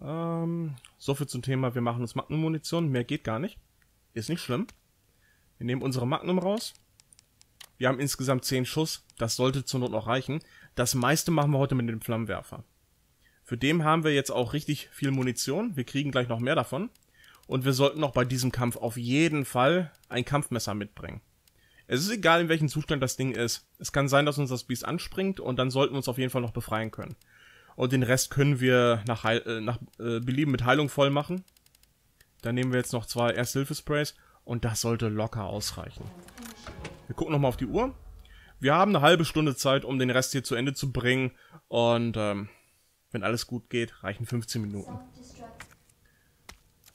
Ähm, so viel zum Thema, wir machen uns Magnum-Munition. Mehr geht gar nicht. Ist nicht schlimm. Wir nehmen unsere Magnum raus. Wir haben insgesamt 10 Schuss. Das sollte zur Not noch reichen. Das meiste machen wir heute mit dem Flammenwerfer. Für den haben wir jetzt auch richtig viel Munition. Wir kriegen gleich noch mehr davon. Und wir sollten noch bei diesem Kampf auf jeden Fall ein Kampfmesser mitbringen. Es ist egal, in welchem Zustand das Ding ist. Es kann sein, dass uns das Biest anspringt und dann sollten wir uns auf jeden Fall noch befreien können. Und den Rest können wir nach, Heil äh, nach äh, Belieben mit Heilung voll machen. Dann nehmen wir jetzt noch zwei Ersthilfesprays und das sollte locker ausreichen. Wir gucken nochmal auf die Uhr. Wir haben eine halbe Stunde Zeit, um den Rest hier zu Ende zu bringen. Und ähm, wenn alles gut geht, reichen 15 Minuten.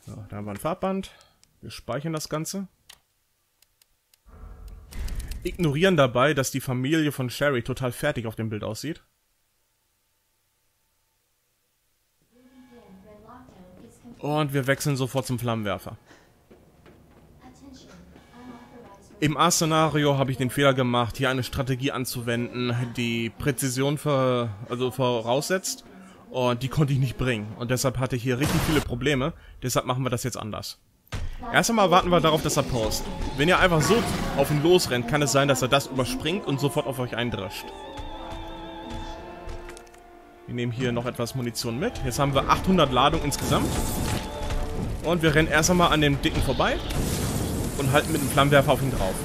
So, da haben wir ein Farbband. Wir speichern das Ganze. Ignorieren dabei, dass die Familie von Sherry total fertig auf dem Bild aussieht. Und wir wechseln sofort zum Flammenwerfer. Im A-Szenario habe ich den Fehler gemacht, hier eine Strategie anzuwenden, die Präzision für, also voraussetzt. Und die konnte ich nicht bringen. Und deshalb hatte ich hier richtig viele Probleme. Deshalb machen wir das jetzt anders. Erst einmal warten wir darauf, dass er post. Wenn ihr einfach so auf ihn losrennt, kann es sein, dass er das überspringt und sofort auf euch eindrischt. Wir nehmen hier noch etwas Munition mit. Jetzt haben wir 800 Ladungen insgesamt. Und wir rennen erst einmal an dem Dicken vorbei und halten mit dem Flammenwerfer auf ihn drauf.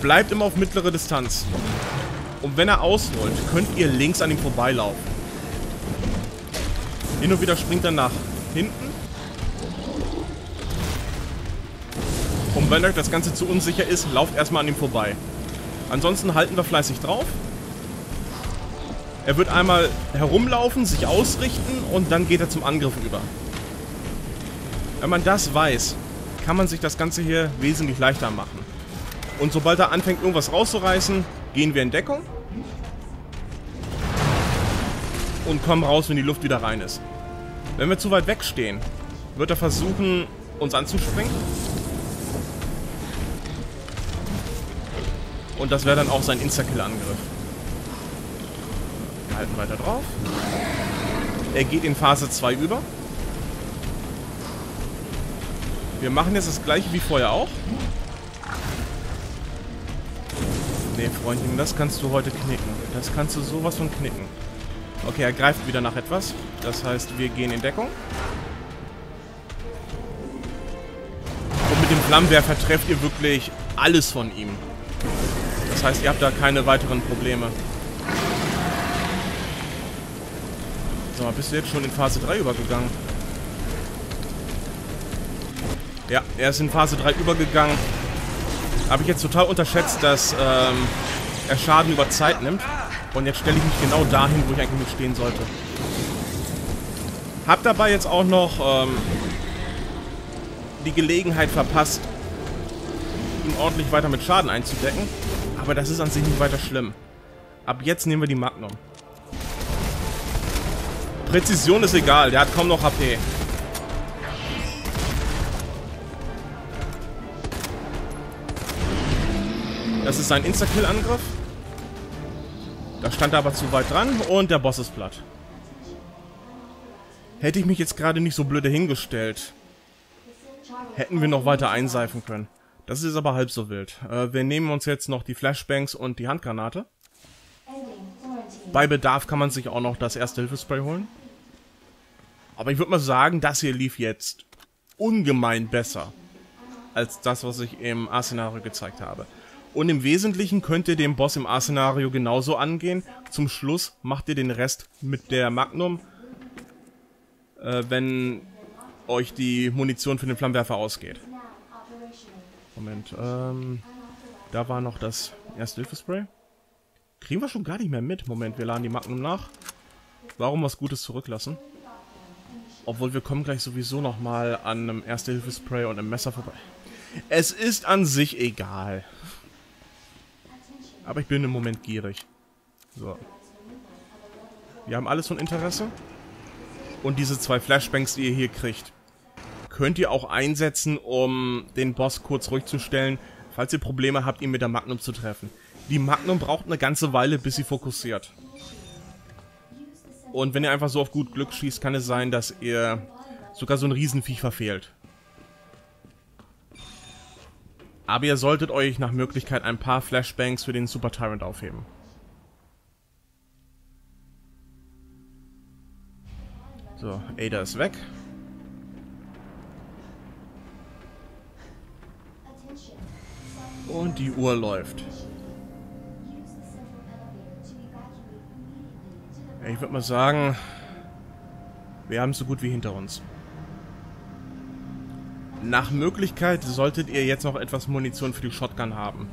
Bleibt immer auf mittlere Distanz. Und wenn er ausholt, könnt ihr links an ihm vorbeilaufen. Hin und wieder springt er nach hinten. Und wenn euch das Ganze zu unsicher ist, lauft erstmal an ihm vorbei. Ansonsten halten wir fleißig drauf. Er wird einmal herumlaufen, sich ausrichten und dann geht er zum Angriff über. Wenn man das weiß, kann man sich das Ganze hier wesentlich leichter machen. Und sobald er anfängt, irgendwas rauszureißen, gehen wir in Deckung. Und kommen raus, wenn die Luft wieder rein ist. Wenn wir zu weit wegstehen, wird er versuchen, uns anzuspringen. Und das wäre dann auch sein Insta-Kill-Angriff. Wir halten weiter drauf. Er geht in Phase 2 über. Wir machen jetzt das gleiche wie vorher auch. Nee, Freundchen, das kannst du heute knicken. Das kannst du sowas von knicken. Okay, er greift wieder nach etwas. Das heißt, wir gehen in Deckung. Und mit dem Flammenwerfer trefft ihr wirklich alles von ihm. Das heißt, ihr habt da keine weiteren Probleme. So, bist du jetzt schon in Phase 3 übergegangen? Ja, er ist in Phase 3 übergegangen. Habe ich jetzt total unterschätzt, dass ähm, er Schaden über Zeit nimmt. Und jetzt stelle ich mich genau dahin, wo ich eigentlich stehen sollte. Hab dabei jetzt auch noch ähm, die Gelegenheit verpasst, ihn ordentlich weiter mit Schaden einzudecken. Aber das ist an sich nicht weiter schlimm. Ab jetzt nehmen wir die Magnum. Präzision ist egal, der hat kaum noch HP. Das ist ein Insta-Kill-Angriff. Da stand er aber zu weit dran und der Boss ist platt. Hätte ich mich jetzt gerade nicht so blöde hingestellt, hätten wir noch weiter einseifen können. Das ist aber halb so wild. Äh, wir nehmen uns jetzt noch die Flashbangs und die Handgranate. Bei Bedarf kann man sich auch noch das erste Hilfespray holen. Aber ich würde mal sagen, das hier lief jetzt ungemein besser als das, was ich im A-Szenario gezeigt habe. Und im Wesentlichen könnt ihr den Boss im A-Szenario genauso angehen. Zum Schluss macht ihr den Rest mit der Magnum, äh, wenn euch die Munition für den Flammenwerfer ausgeht. Moment, ähm, da war noch das erste Hilfespray. Kriegen wir schon gar nicht mehr mit. Moment, wir laden die Magnum nach. Warum was Gutes zurücklassen? Obwohl, wir kommen gleich sowieso nochmal an einem Erste-Hilfe-Spray und einem Messer vorbei. Es ist an sich egal. Aber ich bin im Moment gierig. So. Wir haben alles von Interesse. Und diese zwei Flashbangs, die ihr hier kriegt, könnt ihr auch einsetzen, um den Boss kurz ruhig zu stellen, falls ihr Probleme habt, ihn mit der Magnum zu treffen. Die Magnum braucht eine ganze Weile, bis sie fokussiert. Und wenn ihr einfach so auf gut Glück schießt, kann es sein, dass ihr sogar so ein Riesenviech verfehlt. Aber ihr solltet euch nach Möglichkeit ein paar Flashbangs für den Super Tyrant aufheben. So, Ada ist weg. Und die Uhr läuft. Ich würde mal sagen, wir haben es so gut wie hinter uns. Nach Möglichkeit solltet ihr jetzt noch etwas Munition für die Shotgun haben.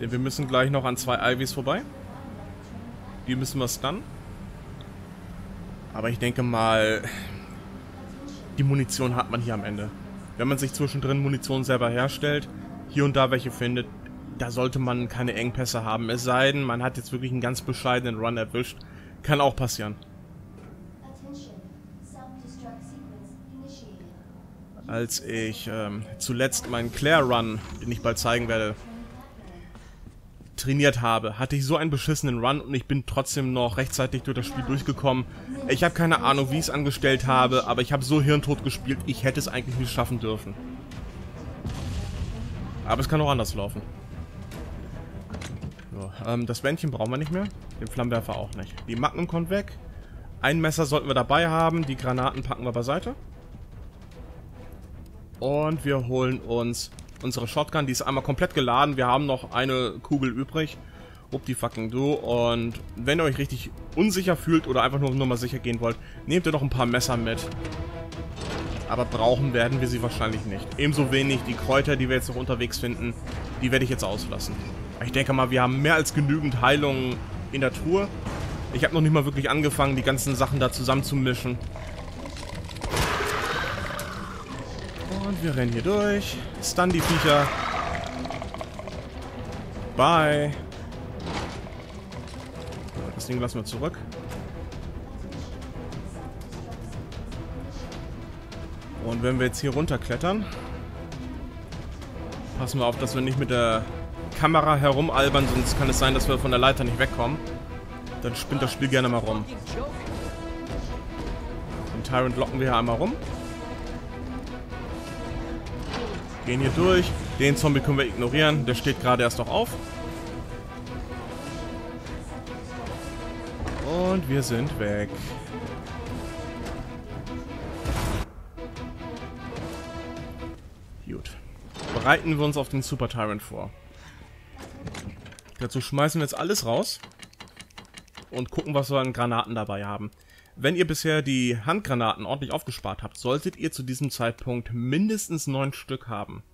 Denn wir müssen gleich noch an zwei Ivys vorbei. Die müssen wir stunnen. Aber ich denke mal, die Munition hat man hier am Ende. Wenn man sich zwischendrin Munition selber herstellt, hier und da welche findet, da sollte man keine Engpässe haben. Es sei denn, man hat jetzt wirklich einen ganz bescheidenen Run erwischt. Kann auch passieren. Als ich ähm, zuletzt meinen Claire-Run, den ich bald zeigen werde, trainiert habe, hatte ich so einen beschissenen Run und ich bin trotzdem noch rechtzeitig durch das Spiel durchgekommen. Ich habe keine Ahnung, wie ich es angestellt habe, aber ich habe so hirntot gespielt, ich hätte es eigentlich nicht schaffen dürfen. Aber es kann auch anders laufen. So, ähm, das Bändchen brauchen wir nicht mehr. Den Flammenwerfer auch nicht. Die Magnum kommt weg. Ein Messer sollten wir dabei haben. Die Granaten packen wir beiseite. Und wir holen uns unsere Shotgun. Die ist einmal komplett geladen. Wir haben noch eine Kugel übrig. Up die fucking do. Und wenn ihr euch richtig unsicher fühlt oder einfach nur, nur mal sicher gehen wollt, nehmt ihr noch ein paar Messer mit. Aber brauchen werden wir sie wahrscheinlich nicht. Ebenso wenig die Kräuter, die wir jetzt noch unterwegs finden, die werde ich jetzt auslassen. Ich denke mal, wir haben mehr als genügend Heilung in der Truhe. Ich habe noch nicht mal wirklich angefangen, die ganzen Sachen da zusammenzumischen. Und wir rennen hier durch. Stun die Viecher. Bye. Das Ding lassen wir zurück. Und wenn wir jetzt hier runterklettern, passen wir auf, dass wir nicht mit der Kamera herumalbern, sonst kann es sein, dass wir von der Leiter nicht wegkommen. Dann spinnt das Spiel gerne mal rum. Den Tyrant locken wir hier einmal rum. Gehen hier durch. Den Zombie können wir ignorieren. Der steht gerade erst noch auf. Und wir sind weg. Gut. Bereiten wir uns auf den Super Tyrant vor. Dazu schmeißen wir jetzt alles raus und gucken, was wir an Granaten dabei haben. Wenn ihr bisher die Handgranaten ordentlich aufgespart habt, solltet ihr zu diesem Zeitpunkt mindestens neun Stück haben.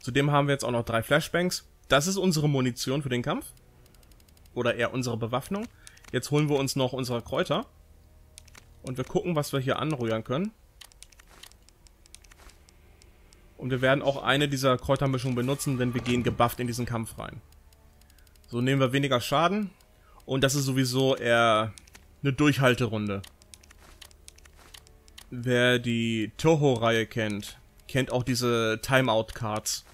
Zudem haben wir jetzt auch noch drei Flashbangs. Das ist unsere Munition für den Kampf. Oder eher unsere Bewaffnung. Jetzt holen wir uns noch unsere Kräuter. Und wir gucken, was wir hier anrühren können. Und wir werden auch eine dieser Kräutermischungen benutzen, denn wir gehen gebufft in diesen Kampf rein. So nehmen wir weniger Schaden. Und das ist sowieso eher eine Durchhalterunde. Wer die Toho-Reihe kennt, kennt auch diese Timeout-Cards.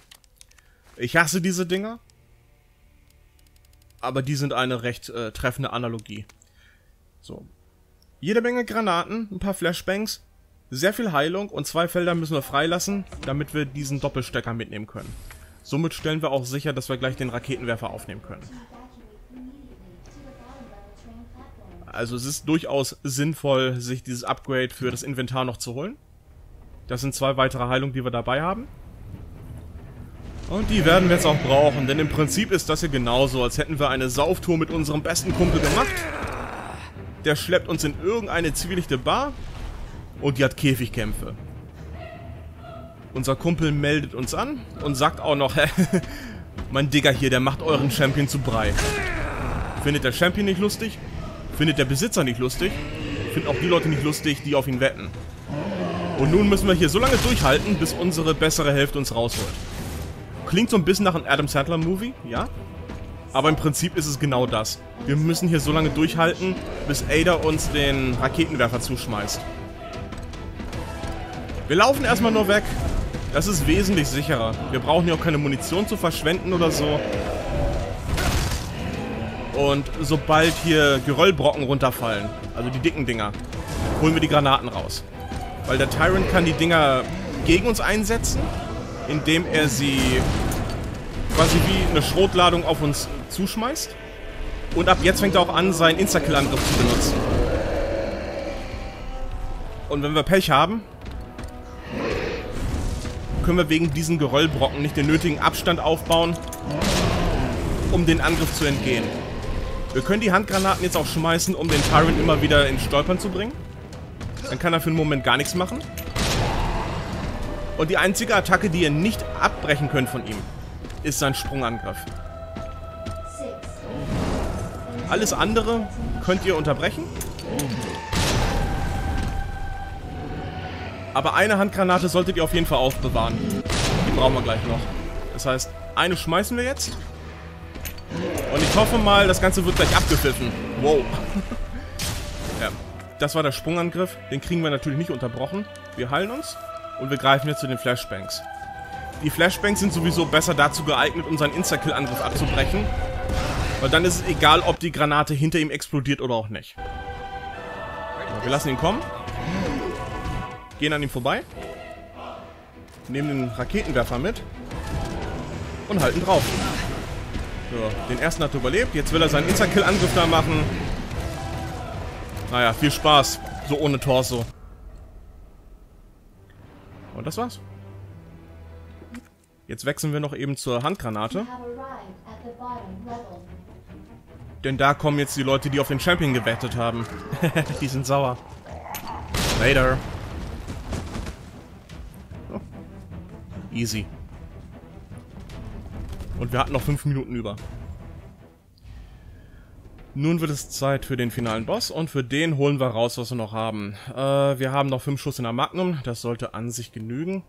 Ich hasse diese Dinger. Aber die sind eine recht äh, treffende Analogie. So. Jede Menge Granaten, ein paar Flashbangs, sehr viel Heilung und zwei Felder müssen wir freilassen, damit wir diesen Doppelstecker mitnehmen können. Somit stellen wir auch sicher, dass wir gleich den Raketenwerfer aufnehmen können. Also es ist durchaus sinnvoll, sich dieses Upgrade für das Inventar noch zu holen. Das sind zwei weitere Heilungen, die wir dabei haben. Und die werden wir jetzt auch brauchen, denn im Prinzip ist das hier genauso, als hätten wir eine Sauftour mit unserem besten Kumpel gemacht. Der schleppt uns in irgendeine zwielichte Bar und die hat Käfigkämpfe. Unser Kumpel meldet uns an und sagt auch noch, mein Digger hier, der macht euren Champion zu Brei. Findet der Champion nicht lustig? Findet der Besitzer nicht lustig? Finden auch die Leute nicht lustig, die auf ihn wetten. Und nun müssen wir hier so lange durchhalten, bis unsere bessere Hälfte uns rausholt. Klingt so ein bisschen nach einem Adam Sandler Movie, ja? Aber im Prinzip ist es genau das. Wir müssen hier so lange durchhalten, bis Ada uns den Raketenwerfer zuschmeißt. Wir laufen erstmal nur weg. Das ist wesentlich sicherer. Wir brauchen hier auch keine Munition zu verschwenden oder so. Und sobald hier Geröllbrocken runterfallen, also die dicken Dinger, holen wir die Granaten raus. Weil der Tyrant kann die Dinger gegen uns einsetzen, indem er sie quasi wie eine Schrotladung auf uns zuschmeißt. Und ab jetzt fängt er auch an, seinen Insta-Kill-Angriff zu benutzen. Und wenn wir Pech haben, können wir wegen diesen Geröllbrocken nicht den nötigen Abstand aufbauen, um den Angriff zu entgehen. Wir können die Handgranaten jetzt auch schmeißen, um den Tyrant immer wieder ins Stolpern zu bringen. Dann kann er für einen Moment gar nichts machen. Und die einzige Attacke, die ihr nicht abbrechen könnt von ihm, ist sein Sprungangriff. Alles andere könnt ihr unterbrechen. Aber eine Handgranate solltet ihr auf jeden Fall aufbewahren. Die brauchen wir gleich noch. Das heißt, eine schmeißen wir jetzt. Und ich hoffe mal, das Ganze wird gleich abgepfiffen. Wow. ja, das war der Sprungangriff. Den kriegen wir natürlich nicht unterbrochen. Wir heilen uns und wir greifen jetzt zu den Flashbangs. Die Flashbangs sind sowieso besser dazu geeignet, unseren Insta-Kill-Angriff abzubrechen. Weil dann ist es egal, ob die Granate hinter ihm explodiert oder auch nicht. wir lassen ihn kommen. Gehen an ihm vorbei. Nehmen den Raketenwerfer mit. Und halten drauf. So, den ersten hat er überlebt. Jetzt will er seinen Insta-Kill-Angriff da machen. Naja, viel Spaß. So ohne Torso. Und das war's. Jetzt wechseln wir noch eben zur Handgranate. Denn da kommen jetzt die Leute, die auf den Champion gewettet haben. die sind sauer. Later. Easy. Und wir hatten noch 5 Minuten über. Nun wird es Zeit für den finalen Boss und für den holen wir raus, was wir noch haben. Äh, wir haben noch 5 Schuss in der Magnum, das sollte an sich genügen.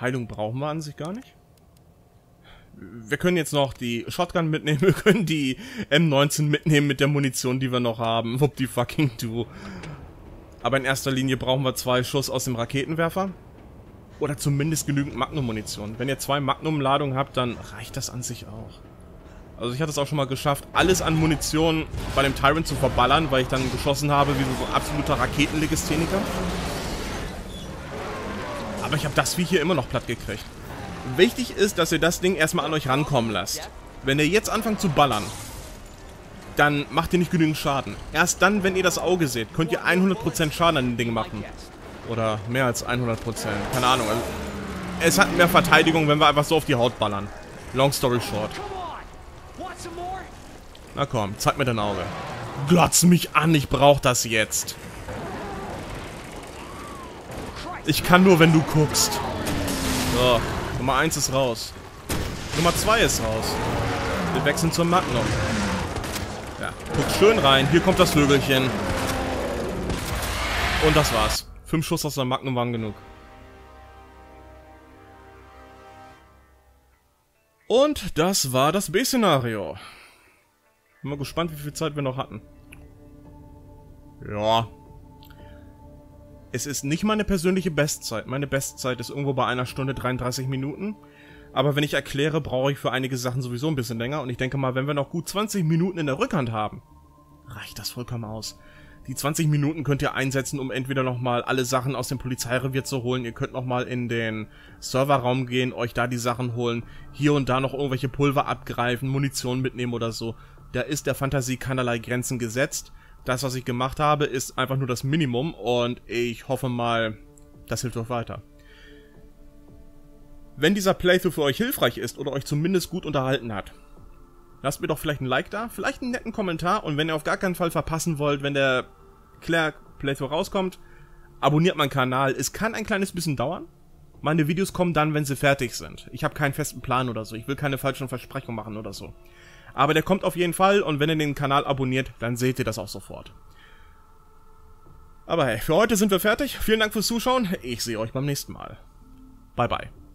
Heilung brauchen wir an sich gar nicht. Wir können jetzt noch die Shotgun mitnehmen, wir können die M19 mitnehmen mit der Munition, die wir noch haben. Wupp die fucking du. Aber in erster Linie brauchen wir zwei Schuss aus dem Raketenwerfer. Oder zumindest genügend Magnum-Munition. Wenn ihr zwei Magnum-Ladungen habt, dann reicht das an sich auch. Also ich hatte es auch schon mal geschafft, alles an Munition bei dem Tyrant zu verballern, weil ich dann geschossen habe wie so ein absoluter Raketenlegistheniker. Aber ich habe das Vieh hier immer noch platt gekriegt. Wichtig ist, dass ihr das Ding erstmal an euch rankommen lasst. Wenn ihr jetzt anfangt zu ballern, dann macht ihr nicht genügend Schaden. Erst dann, wenn ihr das Auge seht, könnt ihr 100% Schaden an dem Ding machen. Oder mehr als 100%. Keine Ahnung. Also, es hat mehr Verteidigung, wenn wir einfach so auf die Haut ballern. Long story short. Na komm, zeig mir dein Auge. Glotz mich an, ich brauch das jetzt. Ich kann nur, wenn du guckst. So, Nummer 1 ist raus. Nummer 2 ist raus. Wir wechseln zur Magnum. Ja, guck schön rein. Hier kommt das Vögelchen. Und das war's. Fünf Schuss aus der Magnum waren genug. Und das war das B-Szenario. Bin mal gespannt, wie viel Zeit wir noch hatten. Ja, es ist nicht meine persönliche Bestzeit. Meine Bestzeit ist irgendwo bei einer Stunde 33 Minuten. Aber wenn ich erkläre, brauche ich für einige Sachen sowieso ein bisschen länger. Und ich denke mal, wenn wir noch gut 20 Minuten in der Rückhand haben, reicht das vollkommen aus. Die 20 Minuten könnt ihr einsetzen, um entweder nochmal alle Sachen aus dem Polizeirevier zu holen. Ihr könnt nochmal in den Serverraum gehen, euch da die Sachen holen. Hier und da noch irgendwelche Pulver abgreifen, Munition mitnehmen oder so. Da ist der Fantasie keinerlei Grenzen gesetzt. Das, was ich gemacht habe, ist einfach nur das Minimum und ich hoffe mal, das hilft euch weiter. Wenn dieser Playthrough für euch hilfreich ist oder euch zumindest gut unterhalten hat, lasst mir doch vielleicht ein Like da, vielleicht einen netten Kommentar und wenn ihr auf gar keinen Fall verpassen wollt, wenn der Claire Playthrough rauskommt, abonniert meinen Kanal. Es kann ein kleines bisschen dauern. Meine Videos kommen dann, wenn sie fertig sind. Ich habe keinen festen Plan oder so. Ich will keine falschen Versprechungen machen oder so. Aber der kommt auf jeden Fall und wenn ihr den Kanal abonniert, dann seht ihr das auch sofort. Aber hey, für heute sind wir fertig. Vielen Dank fürs Zuschauen. Ich sehe euch beim nächsten Mal. Bye bye.